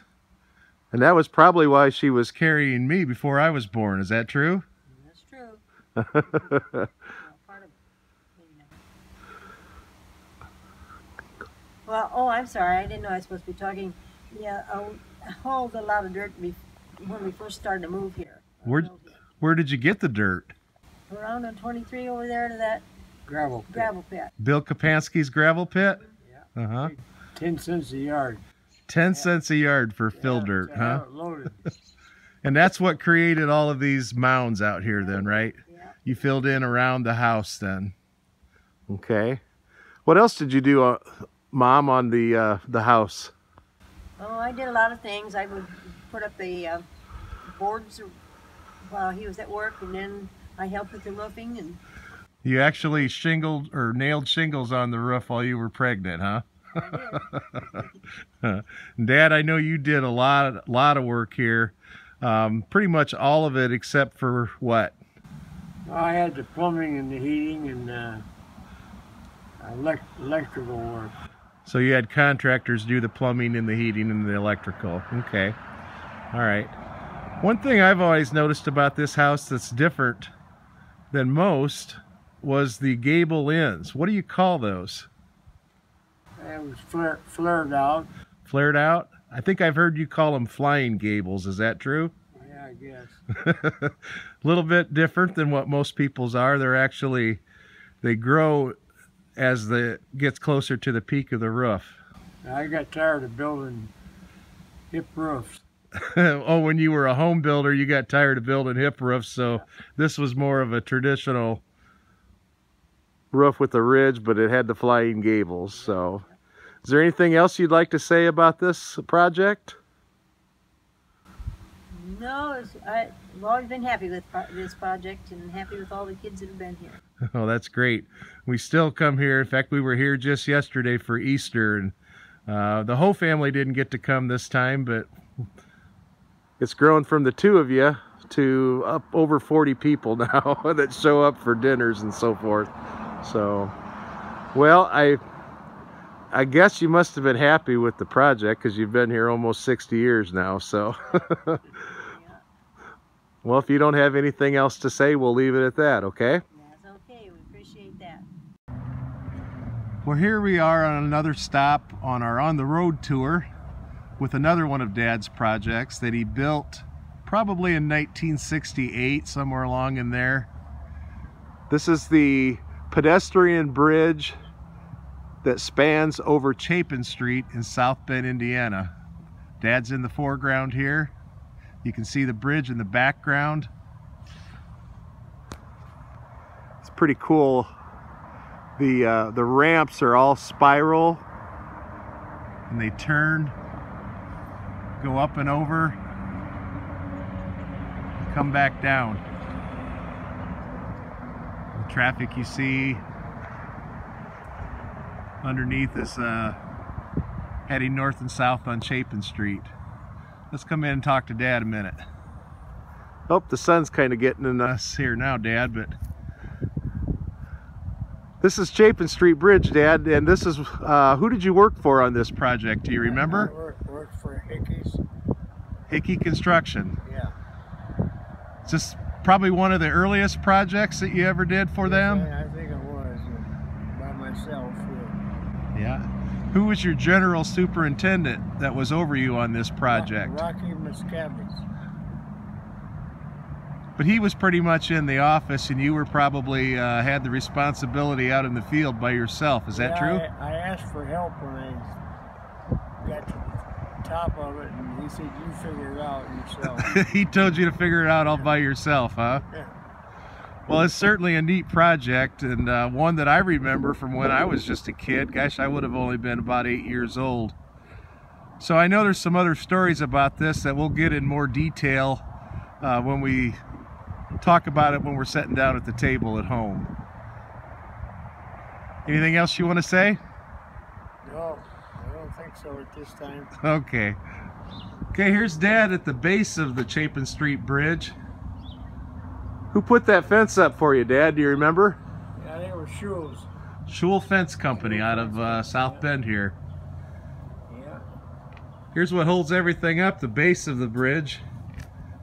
And that was probably why she was carrying me before I was born. Is that true? That's true. Well, part of- maybe not. Well, oh, I'm sorry. I didn't know I was supposed to be talking. Yeah, I hauled a lot of dirt when we first started to move here. Where'd- Where did you get the dirt? Around on 23 over there to that Gravel pit. gravel pit. Bill Kapansky's gravel pit? Yeah. Uh huh. Ten cents a yard. 10 cents a yard for fill dirt, huh? Loaded. *laughs* And that's what created all of these mounds out here, then, right? Yeah. You filled in around the house, then. Okay. What else did you do, uh, Mom, on the uh, the house? Oh, I did a lot of things. I would put up the uh, boards while he was at work, and then I helped with the roofing. And You actually shingled or nailed shingles on the roof while you were pregnant, huh? *laughs* Dad, I know you did a lot, lot of work here. Um, pretty much all of it except for what? I had the plumbing and the heating and uh, elect- electrical work. So you had contractors do the plumbing and the heating and the electrical. Okay. All right. One thing I've always noticed about this house that's different than most was the gable ends. What do you call those? It was flare- flared out. Flared out? I think I've heard you call them flying gables. Is that true? *laughs* Yeah, I guess. a little bit different than what most people's are. They're actually they grow as the gets closer to the peak of the roof. I got tired of building hip roofs. *laughs* oh, when you were a home builder, you got tired of building hip roofs, so this was more of a traditional roof with a ridge, but it had the flying gables. So, is there anything else you'd like to say about this project? no, I, I've always been happy with pro- this project and happy with all the kids that have been here. *laughs* Oh, that's great. We still come here. In fact, we were here just yesterday for Easter, and uh, the whole family didn't get to come this time, but *laughs* it's grown from the two of you to up over 40 people *laughs* now that show up for dinners and so forth. So, well, I I guess you must have been happy with the project because you've been here almost 60 years now. So, *laughs* well, if you don't have anything else to say, we'll leave it at that. Okay. That's okay. We appreciate that. Well, here we are on another stop on our on the road tour with another one of Dad's projects that he built probably in 1968, somewhere along in there. This is the pedestrian bridge that spans over Chapin Street in South Bend, Indiana. Dad's in the foreground here. You can see the bridge in the background. It's pretty cool the uh, the ramps are all spiral and they turn go up and over come back down traffic you see underneath is uh, heading north and south on Chapin Street let's come in and talk to dad a minute oh the sun's kind of getting in us here now dad but this is Chapin Street Bridge, Dad, and this is, uh, who did you work for on this project? Do you I remember? work, worked for Hickey's. Hickey Construction. Yeah. Is this probably one of the earliest projects that you ever did for them? I, I think it was uh, by myself. Yeah. Yeah. Who was your general superintendent that was over you on this project? Rocky Miscavies. But he was pretty much in the office and you were probably uh, had the responsibility out in the field by yourself. Is that true? I, I asked for help when I got to top of it, and he said, "You figure it out yourself." *laughs* he told you to figure it out all by yourself, huh? Yeah. Well, it's certainly a neat project and uh, one that I remember from when I was just a kid. Gosh, I would have only been about eight years old. So I know there's some other stories about this that we'll get in more detail uh, when we talk about it when we're sitting down at the table at home. Anything else you want to say? No, So at this time. Okay. Okay, here's Dad at the base of the Chapin Street Bridge. Who put that fence up for you, Dad? Do you remember? Yeah, they were shoes. Schul Fence Company out of uh, South Bend here. Yeah. Here's what holds everything up, the base of the bridge.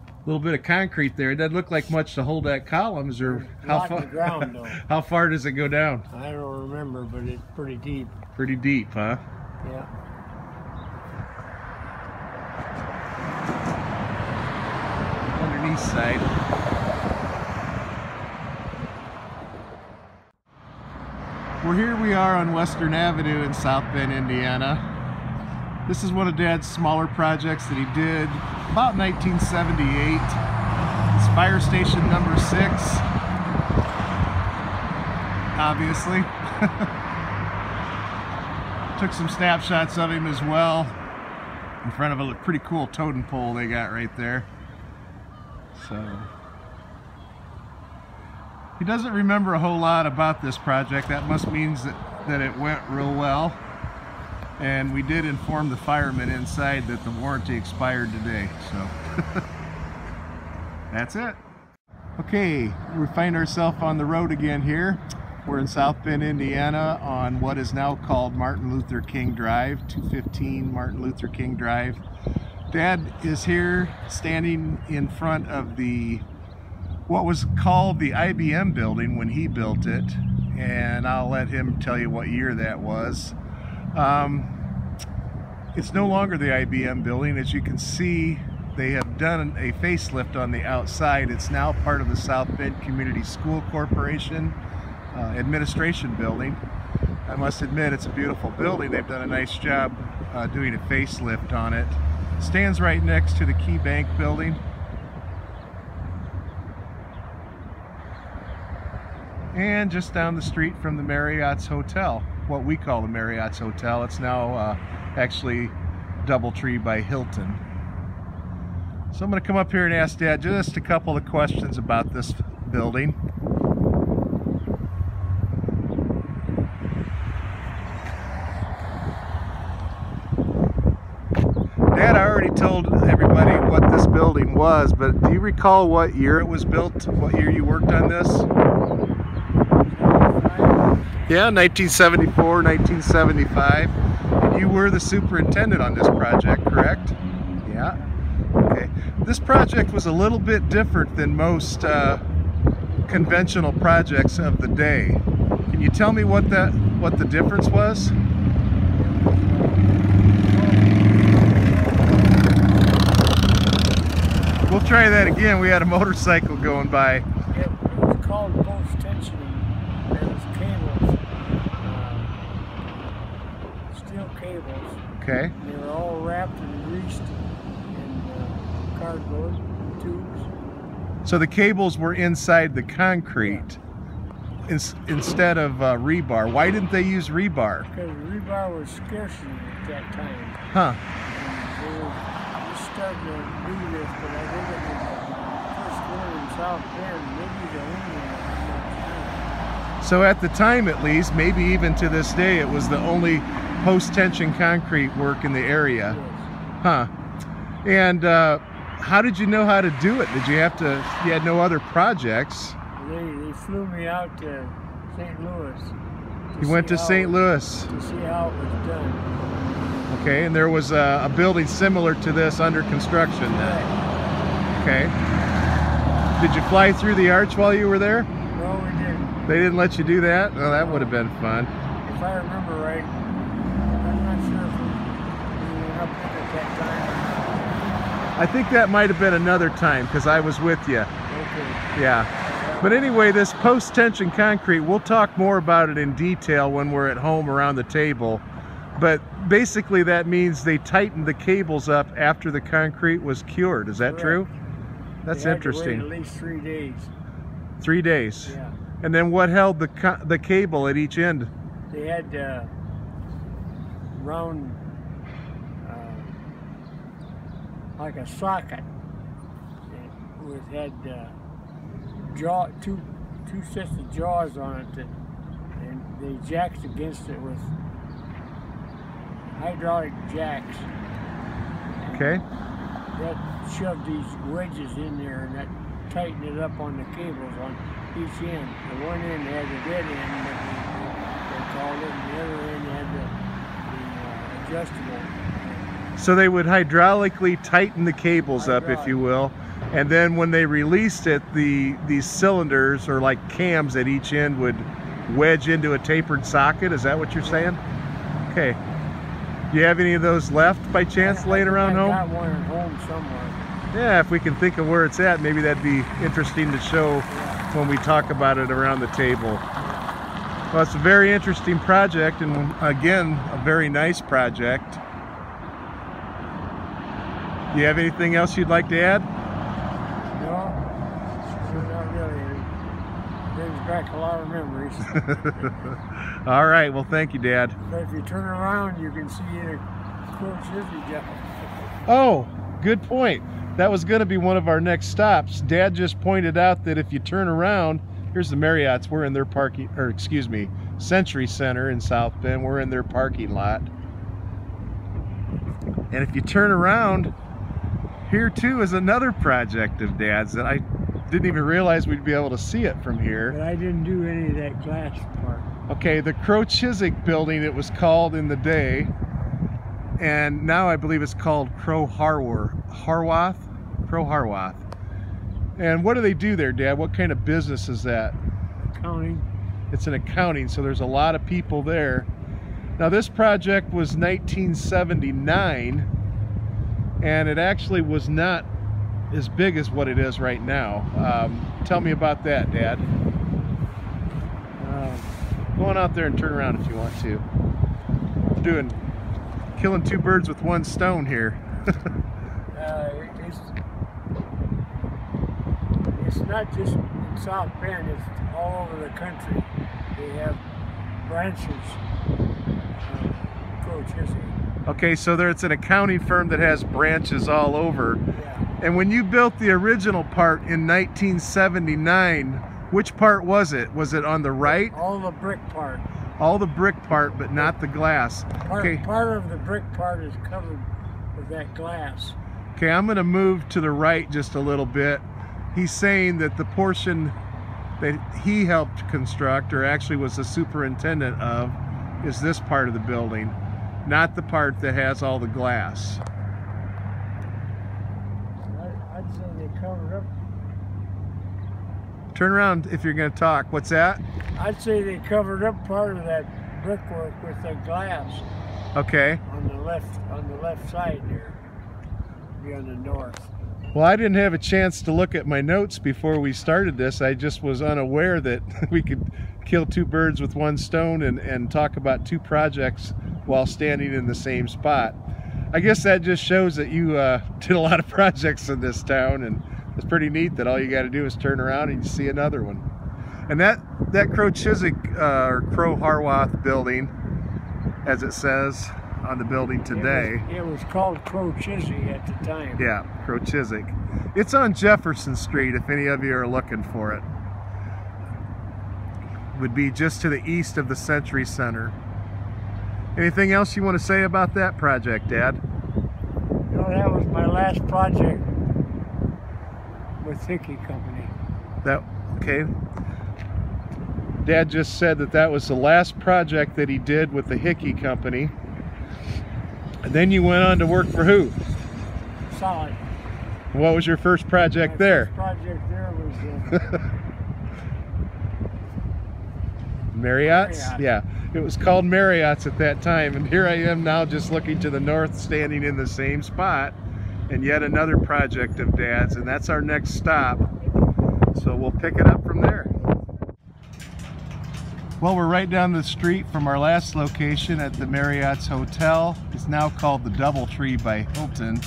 A little bit of concrete there. It doesn't look like much to hold that columns or how far ground, *laughs* though. how far does it go down? I don't remember, but it's pretty deep. Pretty deep, huh? Yeah. Side. Well, here we are on Western Avenue in South Bend, Indiana. This is one of Dad's smaller projects that he did about 1978. It's fire station number six, obviously. *laughs* Took some snapshots of him as well in front of a pretty cool totem pole they got right there. So he doesn't remember a whole lot about this project. That must means that, that it went real well. And we did inform the firemen inside that the warranty expired today. So *laughs* that's it. Okay, we find ourselves on the road again here. We're in South Bend, Indiana on what is now called Martin Luther King Drive, 215 Martin Luther King Drive. Dad is here standing in front of the what was called the IBM building when he built it and I'll let him tell you what year that was. Um, it's no longer the IBM building as you can see they have done a facelift on the outside. It's now part of the South Bend Community School Corporation uh, administration building. I must admit it's a beautiful building. They've done a nice job uh, doing a facelift on it. Stands right next to the Key Bank building. And just down the street from the Marriott's Hotel, what we call the Marriott's Hotel. It's now uh, actually Doubletree by Hilton. So I'm going to come up here and ask Dad just a couple of questions about this building. Dad, I already told everybody what this building was, but do you recall what year it was built? What year you worked on this? Yeah, 1974, 1975. And you were the superintendent on this project, correct? Yeah. Okay. This project was a little bit different than most uh, conventional projects of the day. Can you tell me what that what the difference was? We'll try that again. We had a motorcycle going by. It, it was called post tension. There was cables, uh, steel cables. Okay. They were all wrapped and greased in uh, cardboard tubes. So the cables were inside the concrete ins- instead of uh, rebar. Why didn't they use rebar? Because rebar was scarce at that time. Huh. And they were just starting to do this, but I think it was the first one in South Bend, maybe the only one at that So at the time, at least, maybe even to this day, it was the only post-tension concrete work in the area. Huh. And uh, how did you know how to do it? Did you have to? You had no other projects. They, they flew me out to St. Louis. You went to St. Louis. To see how it was done. Okay, and there was a, a building similar to this under construction then. Okay. Did you fly through the arch while you were there? No, we didn't. They didn't let you do that? Oh, that would have been fun. If I remember right, I'm not sure if we, we went up at that I think that might have been another time because I was with you. Okay. Yeah. But anyway, this post-tension concrete, we'll talk more about it in detail when we're at home around the table. But basically that means they tightened the cables up after the concrete was cured. Is that true? That's They had to wait interesting. at least three days. Three days. Yeah. And then what held the the cable at each end? They had uh, round, uh, like a socket. It had uh, jaw two two sets of jaws on it, that, and they jacked against it with hydraulic jacks. Okay. That shoved these wedges in there, and that tightened it up on the cables on each end. The one end had the dead end that they, they called it, and the other end had the, the uh, adjustable. So they would hydraulically tighten the cables up, if you will, and then when they released it, the these cylinders or like cams at each end would wedge into a tapered socket. Is that what you're saying? Okay. Do you have any of those left by chance I- I laying think around I home? got one at home somewhere. Yeah, if we can think of where it's at, maybe that'd be interesting to show Yeah. when we talk about it around the table. Well, it's a very interesting project, and again, a very nice project. Do you have anything else you'd like to add? No, no, not really. It brings back a memories. *laughs* All right, well, thank you, Dad. but if you turn around, you can see the Crowe Chizek job. Oh, good point. That was going to be one of our next stops. Dad just pointed out that if you turn around, here's the Marriott's. We're in their parking, or excuse me, Century Center in South Bend. We're in their parking lot. And if you turn around, here too is another project of Dad's that I didn't even realize we'd be able to see it from here. But I didn't do any of that glass part. Okay, the Crowe Chizek building, it was called in the day, and now I believe it's called Crowe Harwar, Horwath? Crowe Horwath. And what do they do there, Dad? What kind of business is that? Accounting. It's an accounting, so there's a lot of people there. Now, this project was 1979, and it actually was not as big as what it is right now. Um, tell me about that, Dad. Uh, Go on out there and turn around if you want to. We're doing killing two birds with one stone here. *laughs* uh, it's, it's not just in South Bend, it's all over the country. They have branches Chizek. okay, so there it's an accounting firm that has branches all over. Yeah. And when you built the original part in 1979, which part was it? Was it on the right? All the brick part. All the brick part, but not the glass. Part, Okay, part of the brick part is covered with that glass. okay, I'm gonna move to the right just a little bit. He's saying that the portion that he helped construct, or actually was the superintendent of, is this part of the building, not the part that has all the glass. I, I'd say they covered up. Turn around if you're gonna talk. What's that? I'd say they covered up part of that brickwork with the glass Okay. on the left on the left side here, Be on the north. Well, I didn't have a chance to look at my notes before we started this. I just was unaware that *laughs* we could kill two birds with one stone and, and talk about two projects while standing in the same spot. I guess that just shows that you uh, *laughs* did a lot of projects in this town, and it's pretty neat that all you got to do is turn around and you see another one. And that that Crowe Chizek uh, or Crowe Horwath building, as it says on the building today. It was, it was called Crowe Chizek at the time. Yeah, Crowe Chizek. It's on Jefferson Street if any of you are looking for it. Would be just to the east of the Century Center. Anything else you want to say about that project, Dad? You know, that was my last project with Hickey Company. That okay. Dad just said that that was the last project that he did with the Hickey Company. And then you went on to work for who? Solid. What was your first project My there? first project there was uh, *laughs* Marriott's? Marriott. Yeah. It was called Marriott's at that time. And here I am now just looking to the north, standing in the same spot. And yet another project of Dad's. And that's our next stop. So we'll pick it up from there. Well, we're right down the street from our last location at the Marriott's Hotel. It's now called the Doubletree by Hilton.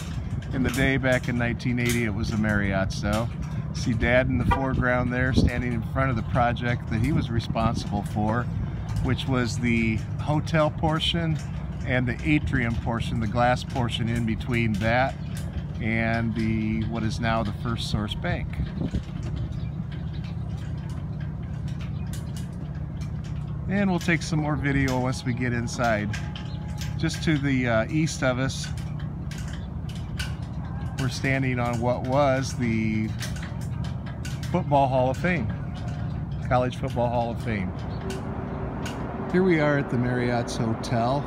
In the day back in 1980, it was the Marriott's though. See Dad in the foreground there, standing in front of the project that he was responsible for, which was the hotel portion and the atrium portion, the glass portion in between that and the what is now the First Source Bank. And we'll take some more video once we get inside. Just to the uh, east of us, we're standing on what was the Football Hall of Fame, College Football Hall of Fame. Here we are at the Marriott's Hotel.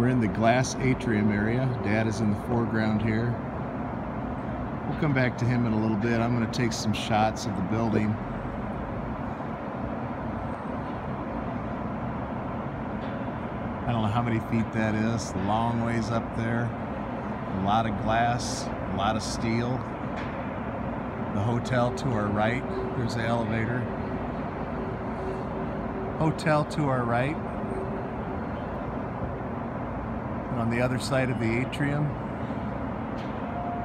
We're in the glass atrium area. Dad is in the foreground here. We'll come back to him in a little bit. I'm going to take some shots of the building. I don't know how many feet that is. Long ways up there. A lot of glass, a lot of steel. The hotel to our right. There's the elevator. Hotel to our right. And on the other side of the atrium,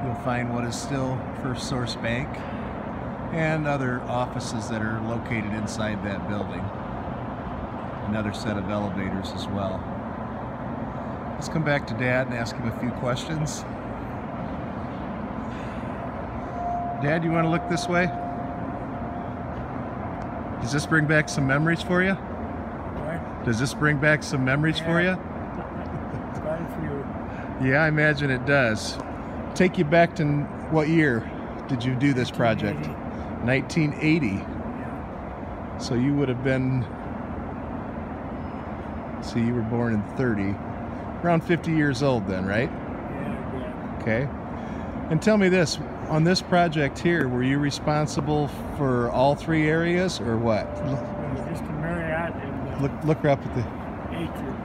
you'll find what is still First Source Bank and other offices that are located inside that building. Another set of elevators as well. Let's come back to Dad and ask him a few questions. Dad, you want to look this way? Does this bring back some memories for you? What? Does this bring back some memories for you? Quite a few. Yeah, I imagine it does. Take you back to what year did you do this project? 1980. Yeah. So you would have been. See, you were born in 30. Around 50 years old then, right? Yeah, yeah. Okay. And tell me this on this project here, were you responsible for all three areas or what? Just a Marriott and uh, Look, look her up at the. atrium.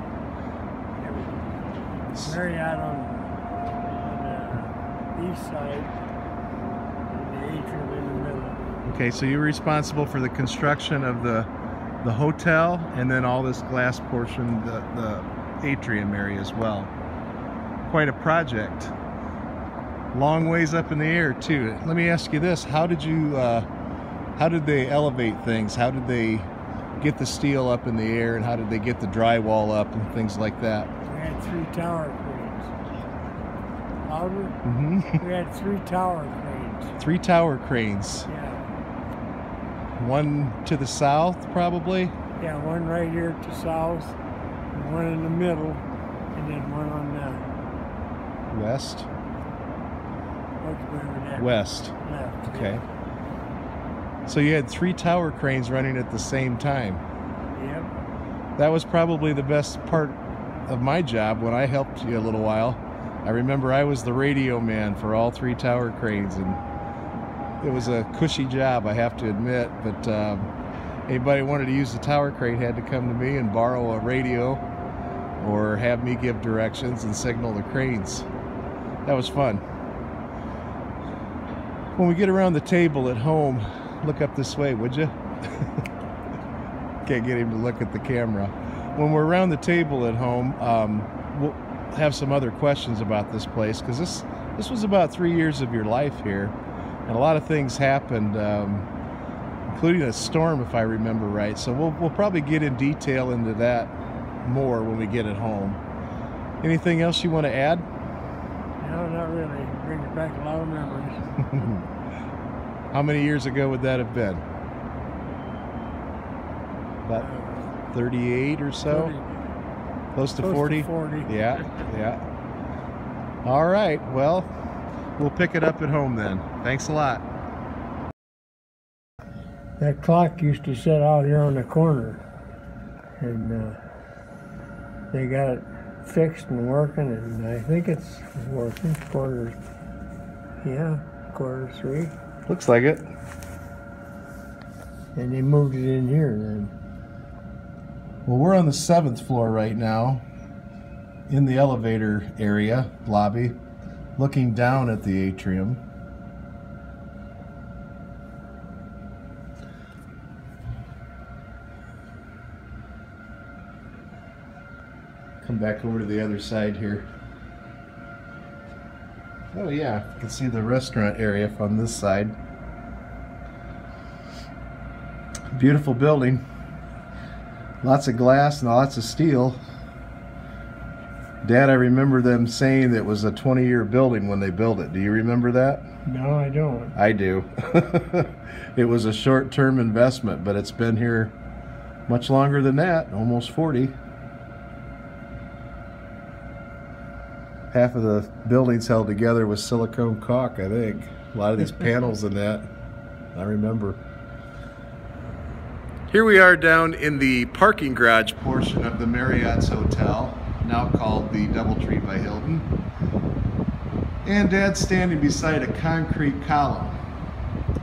There was Marriott on, on the east side the atrium in the middle. Okay, so you're responsible for the construction of the the hotel and then all this glass portion, the, the atrium area as well. Quite a project. Long ways up in the air too. Let me ask you this: How did you, uh, how did they elevate things? How did they get the steel up in the air, and how did they get the drywall up and things like that? We had three tower cranes. Louder? hmm We had three tower cranes. Three tower cranes. Yeah. One to the south, probably. Yeah, one right here to south, one in the middle, and then one on the West. West. left. Okay. So you had three tower cranes running at the same time. Yep. That was probably the best part of my job when I helped you a little while. I remember I was the radio man for all three tower cranes, and it was a cushy job, I have to admit. But um, anybody wanted to use the tower crane had to come to me and borrow a radio or have me give directions and signal the cranes. That was fun. When we get around the table at home, look up this way, would you? *laughs* Can't get him to look at the camera. When we're around the table at home, um, we'll have some other questions about this place because this this was about three years of your life here, and a lot of things happened, um, including a storm, if I remember right. So we'll we'll probably get in detail into that more when we get at home. Anything else you want to add? No, not really. Brings back a lot of memories. *laughs* How many years ago would that have been? About 38 or so? 40, Close to close 40? 40. Yeah, yeah. All right, well, we'll pick it up at home then. Thanks a lot. That clock used to sit out here on the corner, and uh, they got it fixed and working, and I think it's working. Quarter, yeah, quarter three, Looks like it. and they moved it in here then. Well, we're on the seventh floor right now, in the elevator area, lobby, looking down at the atrium. Come back over to the other side here. Oh yeah, you can see the restaurant area from this side. Beautiful building. Lots of glass and lots of steel. Dad, I remember them saying that it was a 20 year building when they built it. Do you remember that? No, I don't. I do. *laughs* it was a short term investment, but it's been here much longer than that, almost 40. Half of the building's held together with silicone caulk, I think. A lot of these *laughs* panels and that, I remember. Here we are down in the parking garage portion of the Marriott's Hotel, now called the Doubletree by Hilton. And Dad's standing beside a concrete column.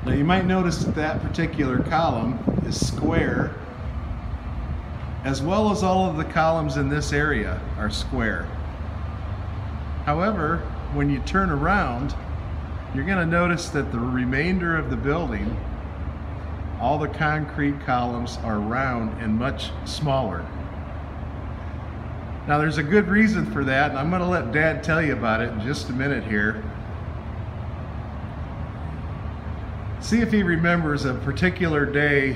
Now you might notice that that particular column is square, as well as all of the columns in this area are square. However, when you turn around, you're going to notice that the remainder of the building all the concrete columns are round and much smaller. Now there's a good reason for that, and I'm going to let Dad tell you about it in just a minute here. See if he remembers a particular day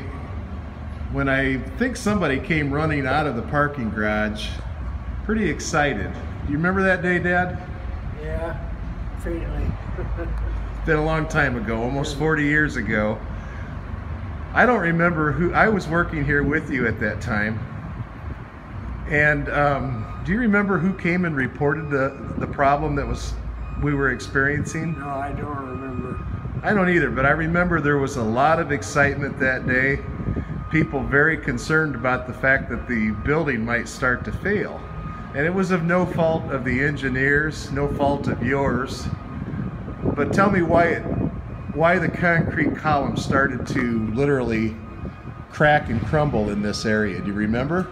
when I think somebody came running out of the parking garage pretty excited. Do you remember that day, Dad? Yeah, faintly. It's *laughs* been a long time ago, almost 40 years ago. I don't remember who, I was working here with you at that time. And um, do you remember who came and reported the, the problem that was we were experiencing? No, I don't remember. I don't either, but I remember there was a lot of excitement that day. People very concerned about the fact that the building might start to fail. And it was of no fault of the engineers, no fault of yours. But tell me why it why the concrete column started to literally crack and crumble in this area. Do you remember?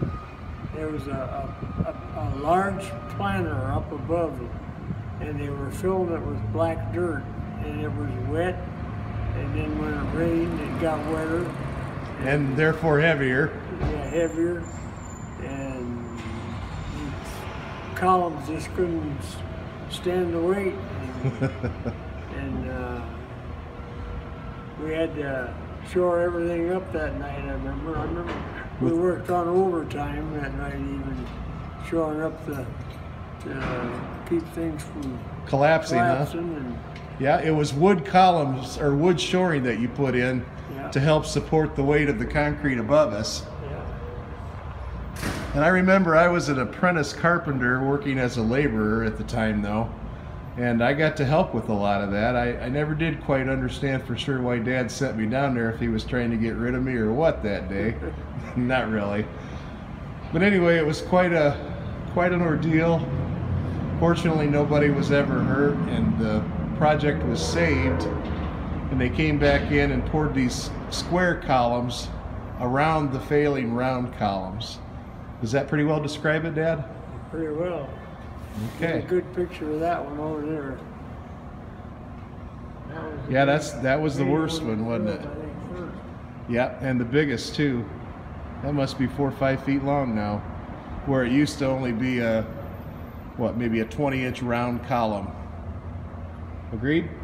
There was a, a, a, large planter up above it, and they were filling it with black dirt, and it was wet, and then when it rained, it got wetter, And therefore heavier. got heavier, and the columns just couldn't stand the weight. And, *laughs* and uh, we had to shore everything up that night, I remember. I remember we worked on overtime that night, even shoring up the, to keep things from Collapsing, huh? And Yeah, it was wood columns or wood shoring that you put in Yeah. to help support the weight of the concrete above us. yeah, And I remember I was an apprentice carpenter working as a laborer at the time, though. And I got to help with a lot of that. I, I never did quite understand for sure why Dad sent me down there if he was trying to get rid of me or what that day. *laughs* Not really. But anyway, it was quite a quite an ordeal. Fortunately, nobody was ever hurt, and the project was saved. And they came back in and poured these square columns around the failing round columns. Does that pretty well describe it, Dad? pretty well. Okay. A good picture of that one over there. That Yeah, that's that was the worst one, wasn't it? I think, first. Yeah, and the biggest too. That must be four or five feet long now, where it used to only be a what, maybe a 20 inch round column. Agreed? *laughs*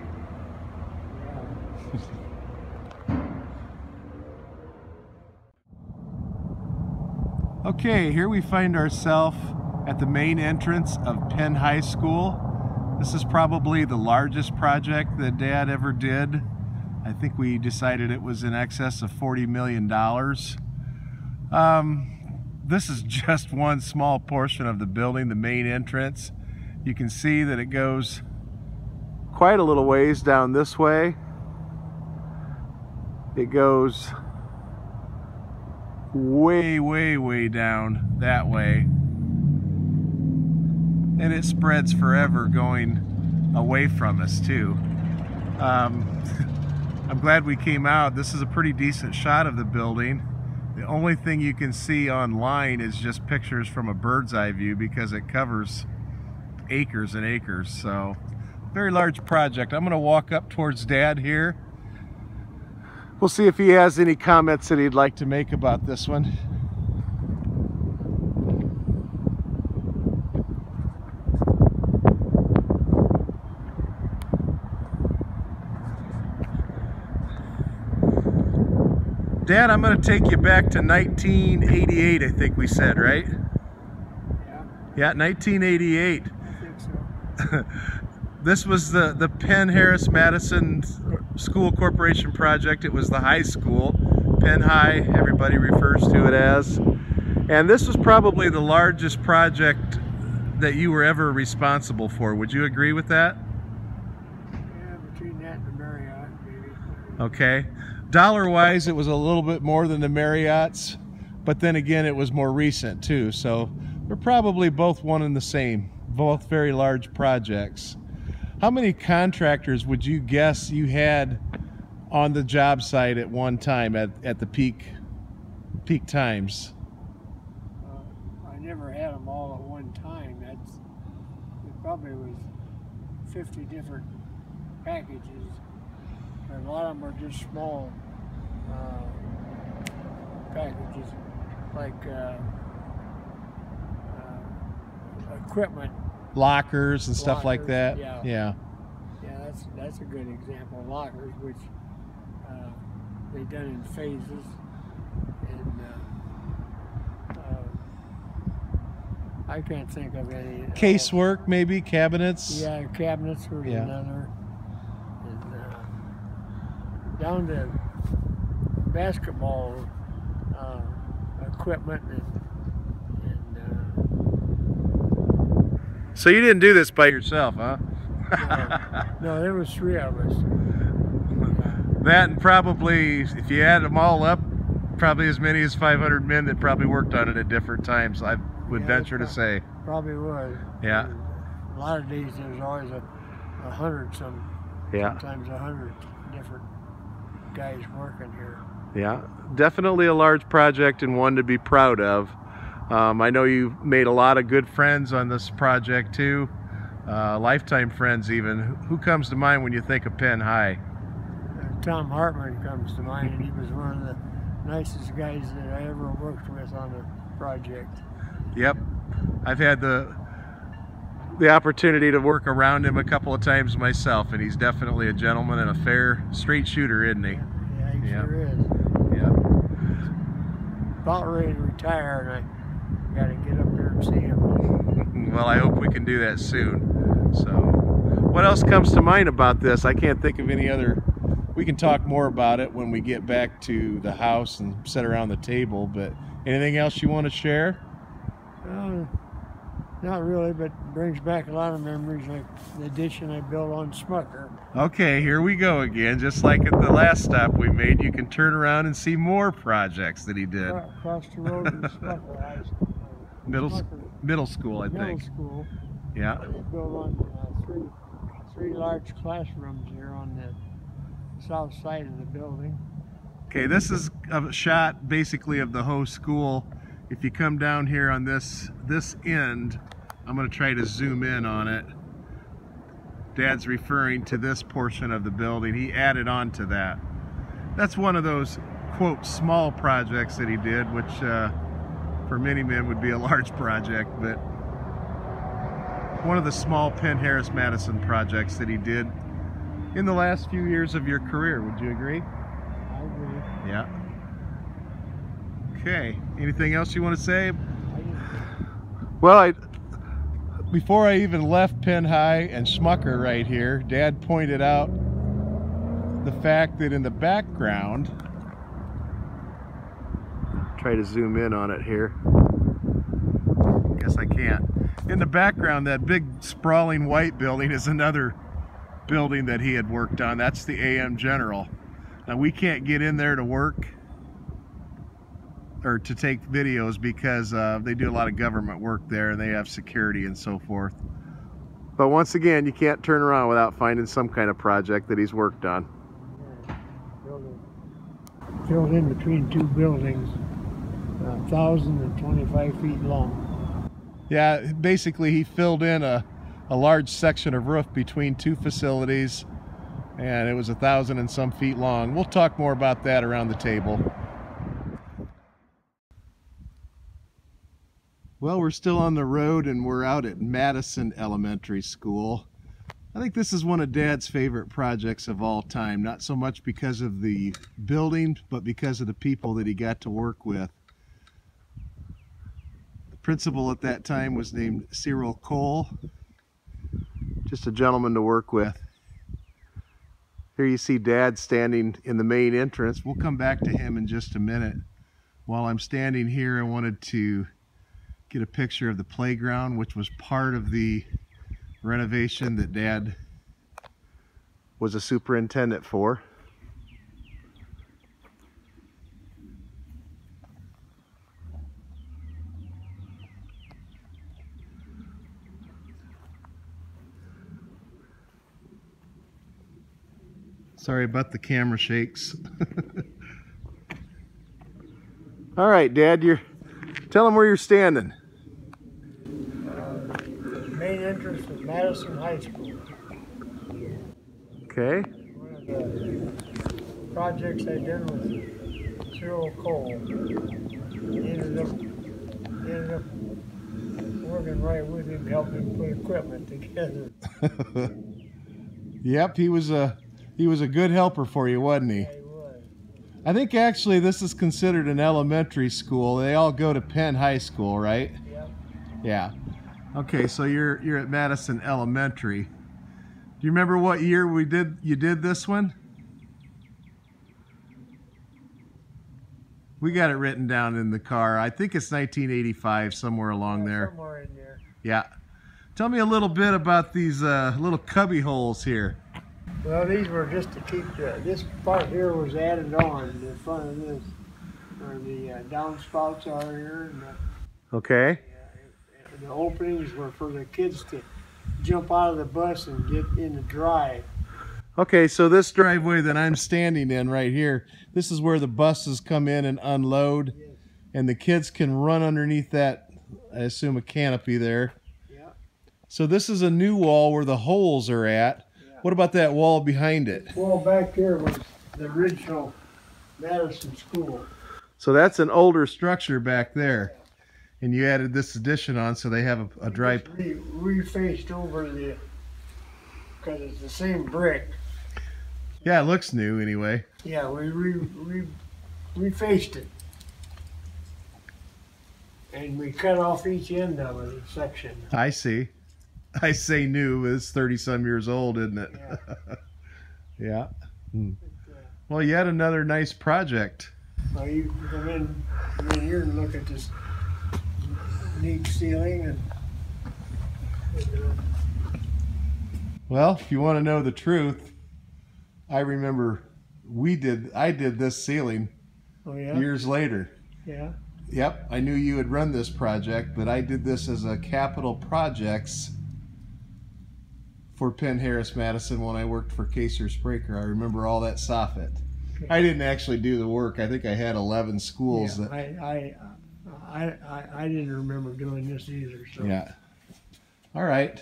Okay, here we find ourselves at the main entrance of Penn High School. This is probably the largest project that Dad ever did. I think we decided it was in excess of $40 million. Um, this is *laughs* just one small portion of the building, the main entrance. You can see that it goes quite a little ways down this way. It goes way, way, way down that way. And it spreads forever going away from us too. Um, *laughs* I'm glad we came out. This is a pretty decent shot of the building. The only thing you can see online is just pictures from a bird's eye view because it covers acres and acres. So, very large project. I'm going to walk up towards Dad here. We'll see if he has any comments that he'd like to make about this one. Dad, I'm going to take you back to 1988, I think we said, right? Yeah, Yeah, 1988. I think so. *laughs* This was the, the Penn Harris Madison School Corporation project. It was the high school, Penn High, everybody refers to it as. And this was probably the largest project that you were ever responsible for. Would you agree with that? Yeah, between that and the Marriott, maybe. Okay. Dollar wise, it was a little bit more than the Marriott's, but then again, it was more recent too. So they're probably both one and the same, both very large projects. How many contractors would you guess you had on the job site at one time at, at the peak peak times? Uh, I never had them all at one time. That's it. Probably was fifty different packages. And a lot of them are just small uh, packages, like uh, uh, equipment. Lockers and stuff like that? yeah. Yeah. Yeah, that's that's a good example. Lockers, which uh, they done in phases, and uh, uh, I can't think of any. Casework, maybe, cabinets? Yeah, cabinets was Yeah. another, down to basketball uh, equipment and. and uh, So you didn't do this by yourself, huh? *laughs* no, there was three of us. *laughs* That and probably, if you add them all up, probably as many as 500 men that probably worked on it at different times. I would Yeah, venture to say. Probably would. Yeah. And A lot of days there's always a, a hundred some Yeah, sometimes a hundred different guys working here. yeah, definitely a large project and one to be proud of. Um, I know you made a lot of good friends on this project too, uh, lifetime friends even. Who comes to mind when you think of Penn High? Uh, Tom Hartman comes to mind, and he was one of the nicest guys that I ever worked with on a project. Yep, I've had the the opportunity to work around him a couple of times myself, and he's definitely a gentleman and a fair, straight shooter, isn't he? Yeah, he Yeah. sure is. Yeah. About ready to retire, and I got to get up there and see him. *laughs* Well, I hope we can do that soon. So, what else comes to mind about this? I can't think of any other. We can talk more about it when we get back to the house and sit around the table. But anything else you want to share? Uh, not really, but brings back a lot of memories, like the addition I built on Schmucker. Okay, here we go again. Just like at the last stop we made, you can turn around and see more projects that he did. Acro- Across the road Schmucker *laughs* High School. Middle Schmucker middle school, I Middle think. Middle school. Yeah. Built on uh, three, three large classrooms here on the south side of the building. Okay, this is a shot basically of the whole school. If you come down here on this this end, I'm going to try to zoom in on it. Dad's referring to this portion of the building. He added on to that. That's one of those quote small projects that he did, which uh, for many men would be a large project, but one of the small Penn Harris Madison projects that he did in the last few years of your career. Would you agree? I agree. Yeah. Okay. Anything else you want to say? Well, I before I even left Penn High and Schmucker right here, Dad pointed out the fact that in the background, try to zoom in on it here. Guess I can't. In the background, that big sprawling white building is another building that he had worked on. That's the AM General. Now we can't get in there to work or to take videos because uh, they do a lot of government work there and they have security and so forth. But once again, you can't turn around without finding some kind of project that he's worked on. yeah, building, filled in between two buildings, a thousand and twenty-five feet long. Yeah, basically he filled in a, a large section of roof between two facilities and it was a thousand and some feet long. We'll talk more about that around the table. Well, we're still on the road and we're out at Madison Elementary School. I think this is one of Dad's favorite projects of all time, not so much because of the building, but because of the people that he got to work with. The principal at that time was named Cyril Cole, just a gentleman to work with. Here you see Dad standing in the main entrance. We'll come back to him in just a minute. While I'm standing here, I wanted to get a picture of the playground, which was part of the renovation that Dad was a superintendent for. Sorry about the camera shakes. *laughs* All right, Dad, you're tell them where you're standing. Main entrance of Madison High School. Okay. One of the projects I did with Cyril Cole. He ended up, he ended up working right with him, helping put equipment together. *laughs* Yep, he was a he was a good helper for you, wasn't he? Yeah, he. I think actually this is considered an elementary school. They all go to Penn High School, right? Yep. Yeah. Okay, so you're you're at Madison Elementary. Do you remember what year we did you did this one? We got it written down in the car. I think it's 1985 somewhere along there. Somewhere in there. Yeah. Tell me a little bit about these uh, little cubby holes here. Well, these were just to keep the, this part here was added on, the front of this, where the uh, downspouts are here, and the, Okay. and the openings were for the kids to jump out of the bus and get in the drive. Okay, so this driveway that I'm standing in right here, this is where the buses come in and unload, and the kids can run underneath that, I assume, a canopy there. Yeah. So this is a new wall where the holes are at. What about that wall behind it? Well, back here was the original Madison School. So that's an older structure back there. And you added this addition on so they have a, a dry. We refaced over the, because it's the same brick. Yeah, it looks new anyway. Yeah, we re, re, refaced it. And we cut off each end of it, a section. I see. *laughs* I say new, is 30 some years old, isn't it? yeah. *laughs* Hmm. Well, yet another nice project. Well, you come in, come in here and look at this neat ceiling and, uh, Well, if you want to know the truth, I remember we did, I did this ceiling oh yeah, years later. yeah, Yep, I knew you had run this project, but I did this as a capital projects for Penn Harris Madison when I worked for Kaser Spraker. I remember all that soffit. I didn't actually do the work. I think I had 11 schools yeah. that I, I, I, I, I didn't remember doing this either, so. Yeah. All right.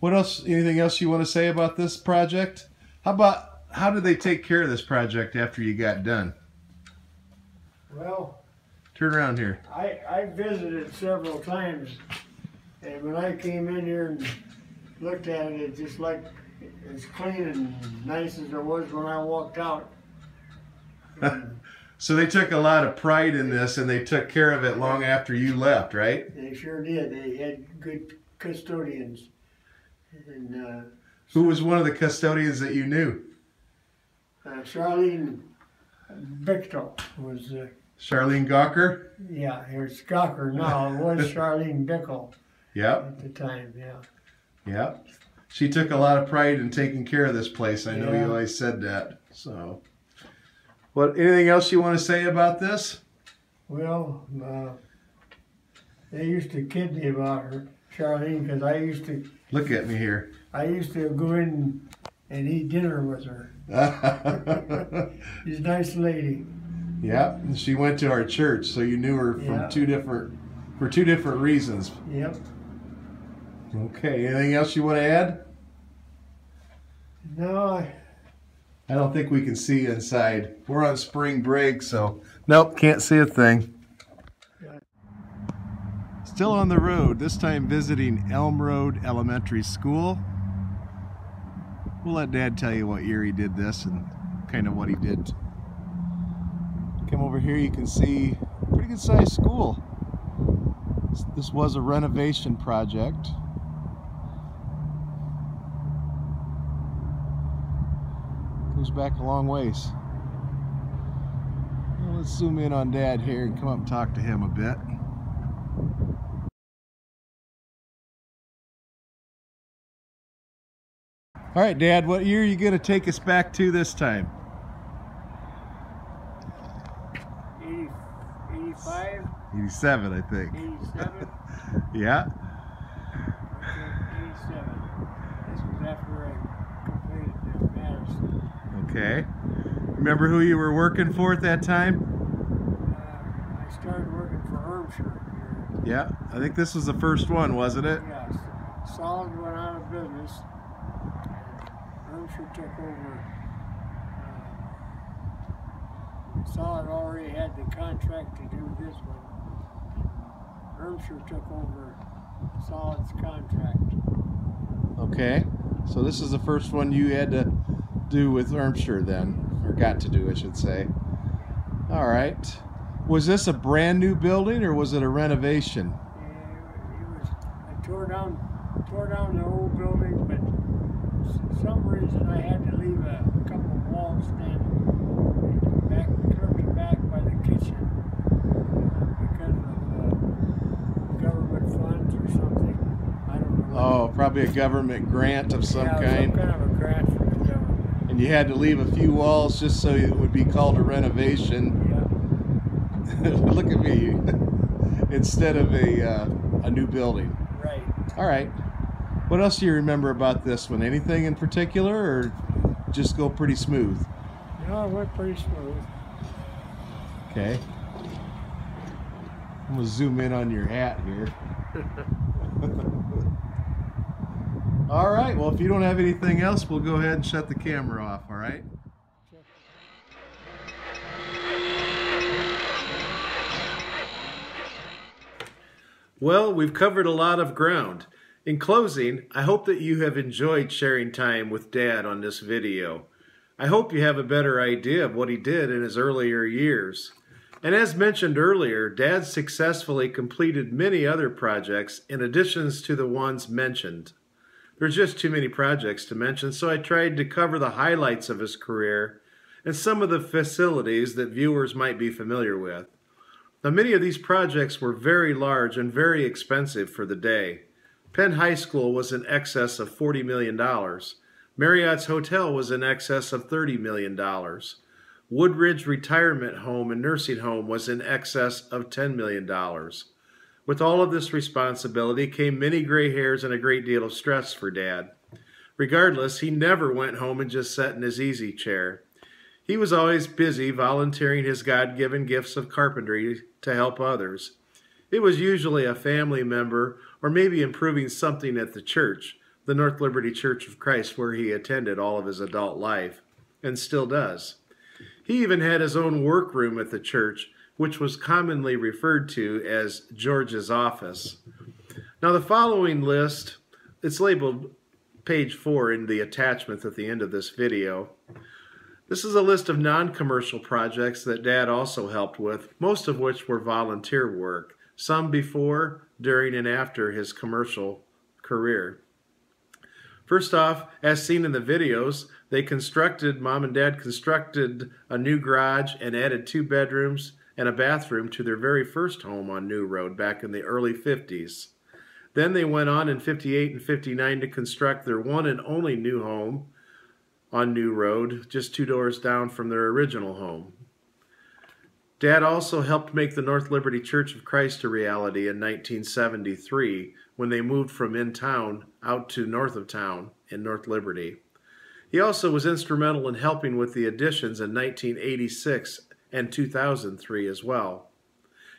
What else? Anything else you want to say about this project? How about how did they take care of this project after you got done? Well, Turn around here. I, I visited several times, and when I came in here and looked at it, it's just like as clean and nice as it was when I walked out. *laughs* So they took a lot of pride in this, and they took care of it long after you left, right? they sure did. They had good custodians, and uh, Who was one of the custodians that you knew? uh, Charlene Bichtel was, uh, Charlene Gawker. yeah, it's Gawker now. It was *laughs* Charlene Bickle Yep. at the time, yeah. Yep. She took a lot of pride in taking care of this place. I know Yeah. you always said that. So, what? Anything else you want to say about this? Well, uh, they used to kid me about her, Charlene, because I used to Look at me here. I used to go in and eat dinner with her. *laughs* She's a nice lady. Yep, and she went to our church, so you knew her from Yeah. two different for two different reasons. Yep. Okay, anything else you want to add? No, I, I don't think we can see inside. We're on spring break, so nope, can't see a thing. Still on the road, this time visiting Elm Road Elementary School. we'll let Dad tell you what year he did this and kind of what he did. Come over here, you can see pretty good sized school. This was a renovation project. Goes back a long ways. Well, let's zoom in on Dad here and come up and talk to him a bit. All right, Dad, what year are you going to take us back to this time? 80, 85, 87, I think. 87. *laughs* Yeah? Okay, 87. This was after I completed the Madison. Okay. Remember who you were working for at that time? Uh, I started working for Irmscher. Yeah, I think this was the first one, wasn't it? Yes. Solid went out of business. Irmscher took over. Uh, Solid already had the contract to do this one. Irmscher took over Solid's contract. Okay. So this is the first one you had to do with Irmscher then, or got to do, I should say. All right. Was this a brand new building or was it a renovation? It was, I tore down, tore down the old building, but for some reason I had to leave a couple of walls standing back, curved back by the kitchen because of uh, government funds or something. I don't know. Oh, probably a government grant of some yeah, kind. Some kind of a grant from the government. And you had to leave a few walls just so it would be called a renovation. Yeah, *laughs* Look at me. *laughs* Instead of a, uh, a new building. right. All right. What else do you remember about this one? Anything in particular or just go pretty smooth? No, it went pretty smooth. Okay. I'm gonna zoom in on your hat here. *laughs* all right. Well, if you don't have anything else, we'll go ahead and shut the camera off. All right. Well, we've covered a lot of ground. In closing, I hope that you have enjoyed sharing time with Dad on this video. I hope you have a better idea of what he did in his earlier years. And as mentioned earlier, Dad successfully completed many other projects in additions to the ones mentioned. There's just too many projects to mention, so I tried to cover the highlights of his career and some of the facilities that viewers might be familiar with. Now, many of these projects were very large and very expensive for the day. Penn High School was in excess of $40 million. Marriott's Hotel was in excess of $30 million. Woodridge Retirement Home and Nursing Home was in excess of $10 million. With all of this responsibility came many gray hairs and a great deal of stress for Dad. Regardless, he never went home and just sat in his easy chair. He was always busy volunteering his God given gifts of carpentry to help others. It was usually a family member or maybe improving something at the church, the North Liberty Church of Christ, where he attended all of his adult life, and still does. He even had his own workroom at the church, which was commonly referred to as George's office. Now, the following list, it's labeled page four in the attachment at the end of this video. This is a list of non-commercial projects that Dad also helped with, most of which were volunteer work, some before, during, and after his commercial career. First off, as seen in the videos, they constructed, Mom and Dad constructed a new garage and added two bedrooms and a bathroom to their very first home on New Road back in the early 50s. Then they went on in 58 and 59 to construct their one and only new home on New Road, just two doors down from their original home. Dad also helped make the North Liberty Church of Christ a reality in 1973 when they moved from in town out to north of town in North Liberty. He also was instrumental in helping with the additions in 1986 and 2003 as well.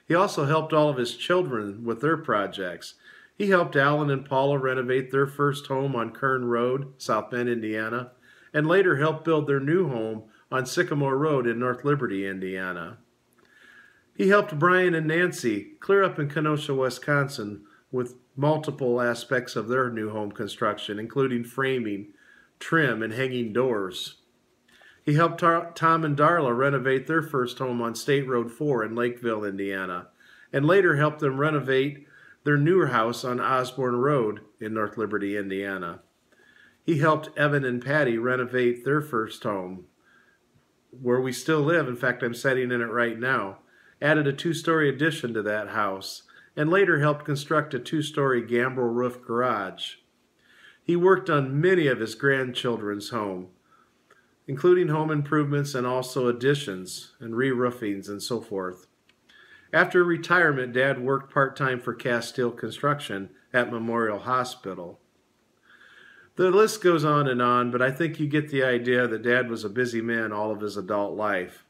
He also helped all of his children with their projects. He helped Alan and Paula renovate their first home on Kern Road, South Bend, Indiana, and later helped build their new home on Sycamore Road in North Liberty, Indiana. He helped Brian and Nancy clear up in Kenosha, Wisconsin with multiple aspects of their new home construction, including framing, trim and hanging doors. He helped Tom and Darla renovate their first home on State Road 4 in Lakeville, Indiana, and later helped them renovate their newer house on Osborne Road in North Liberty, Indiana. He helped Evan and Patty renovate their first home, where we still live. In fact, I'm sitting in it right now. Added a two story addition to that house, and later helped construct a two story gambrel roof garage. He worked on many of his grandchildren's home, including home improvements and also additions and re-roofings and so forth. After retirement, Dad worked part-time for Casteel Construction at Memorial Hospital. The list goes on and on, but I think you get the idea that Dad was a busy man all of his adult life.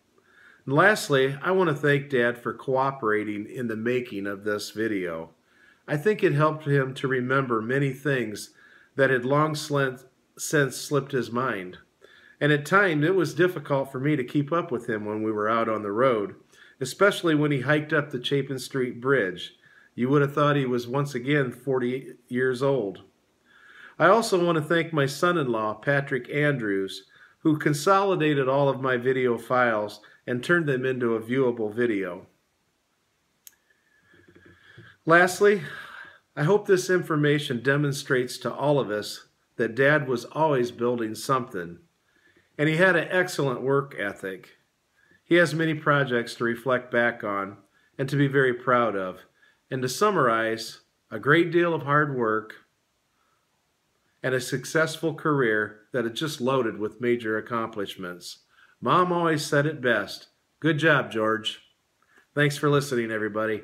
And lastly, I want to thank Dad for cooperating in the making of this video. I think it helped him to remember many things that had long since slipped his mind. And at times it was difficult for me to keep up with him when we were out on the road, especially when he hiked up the Chapin Street Bridge. You would have thought he was once again 40 years old. I also want to thank my son-in-law, Patrick Andrews, who consolidated all of my video files and turned them into a viewable video. Lastly, I hope this information demonstrates to all of us that Dad was always building something, and he had an excellent work ethic. He has many projects to reflect back on and to be very proud of. And to summarize, a great deal of hard work and a successful career that is just loaded with major accomplishments. Mom always said it best. Good job, George. Thanks for listening, everybody.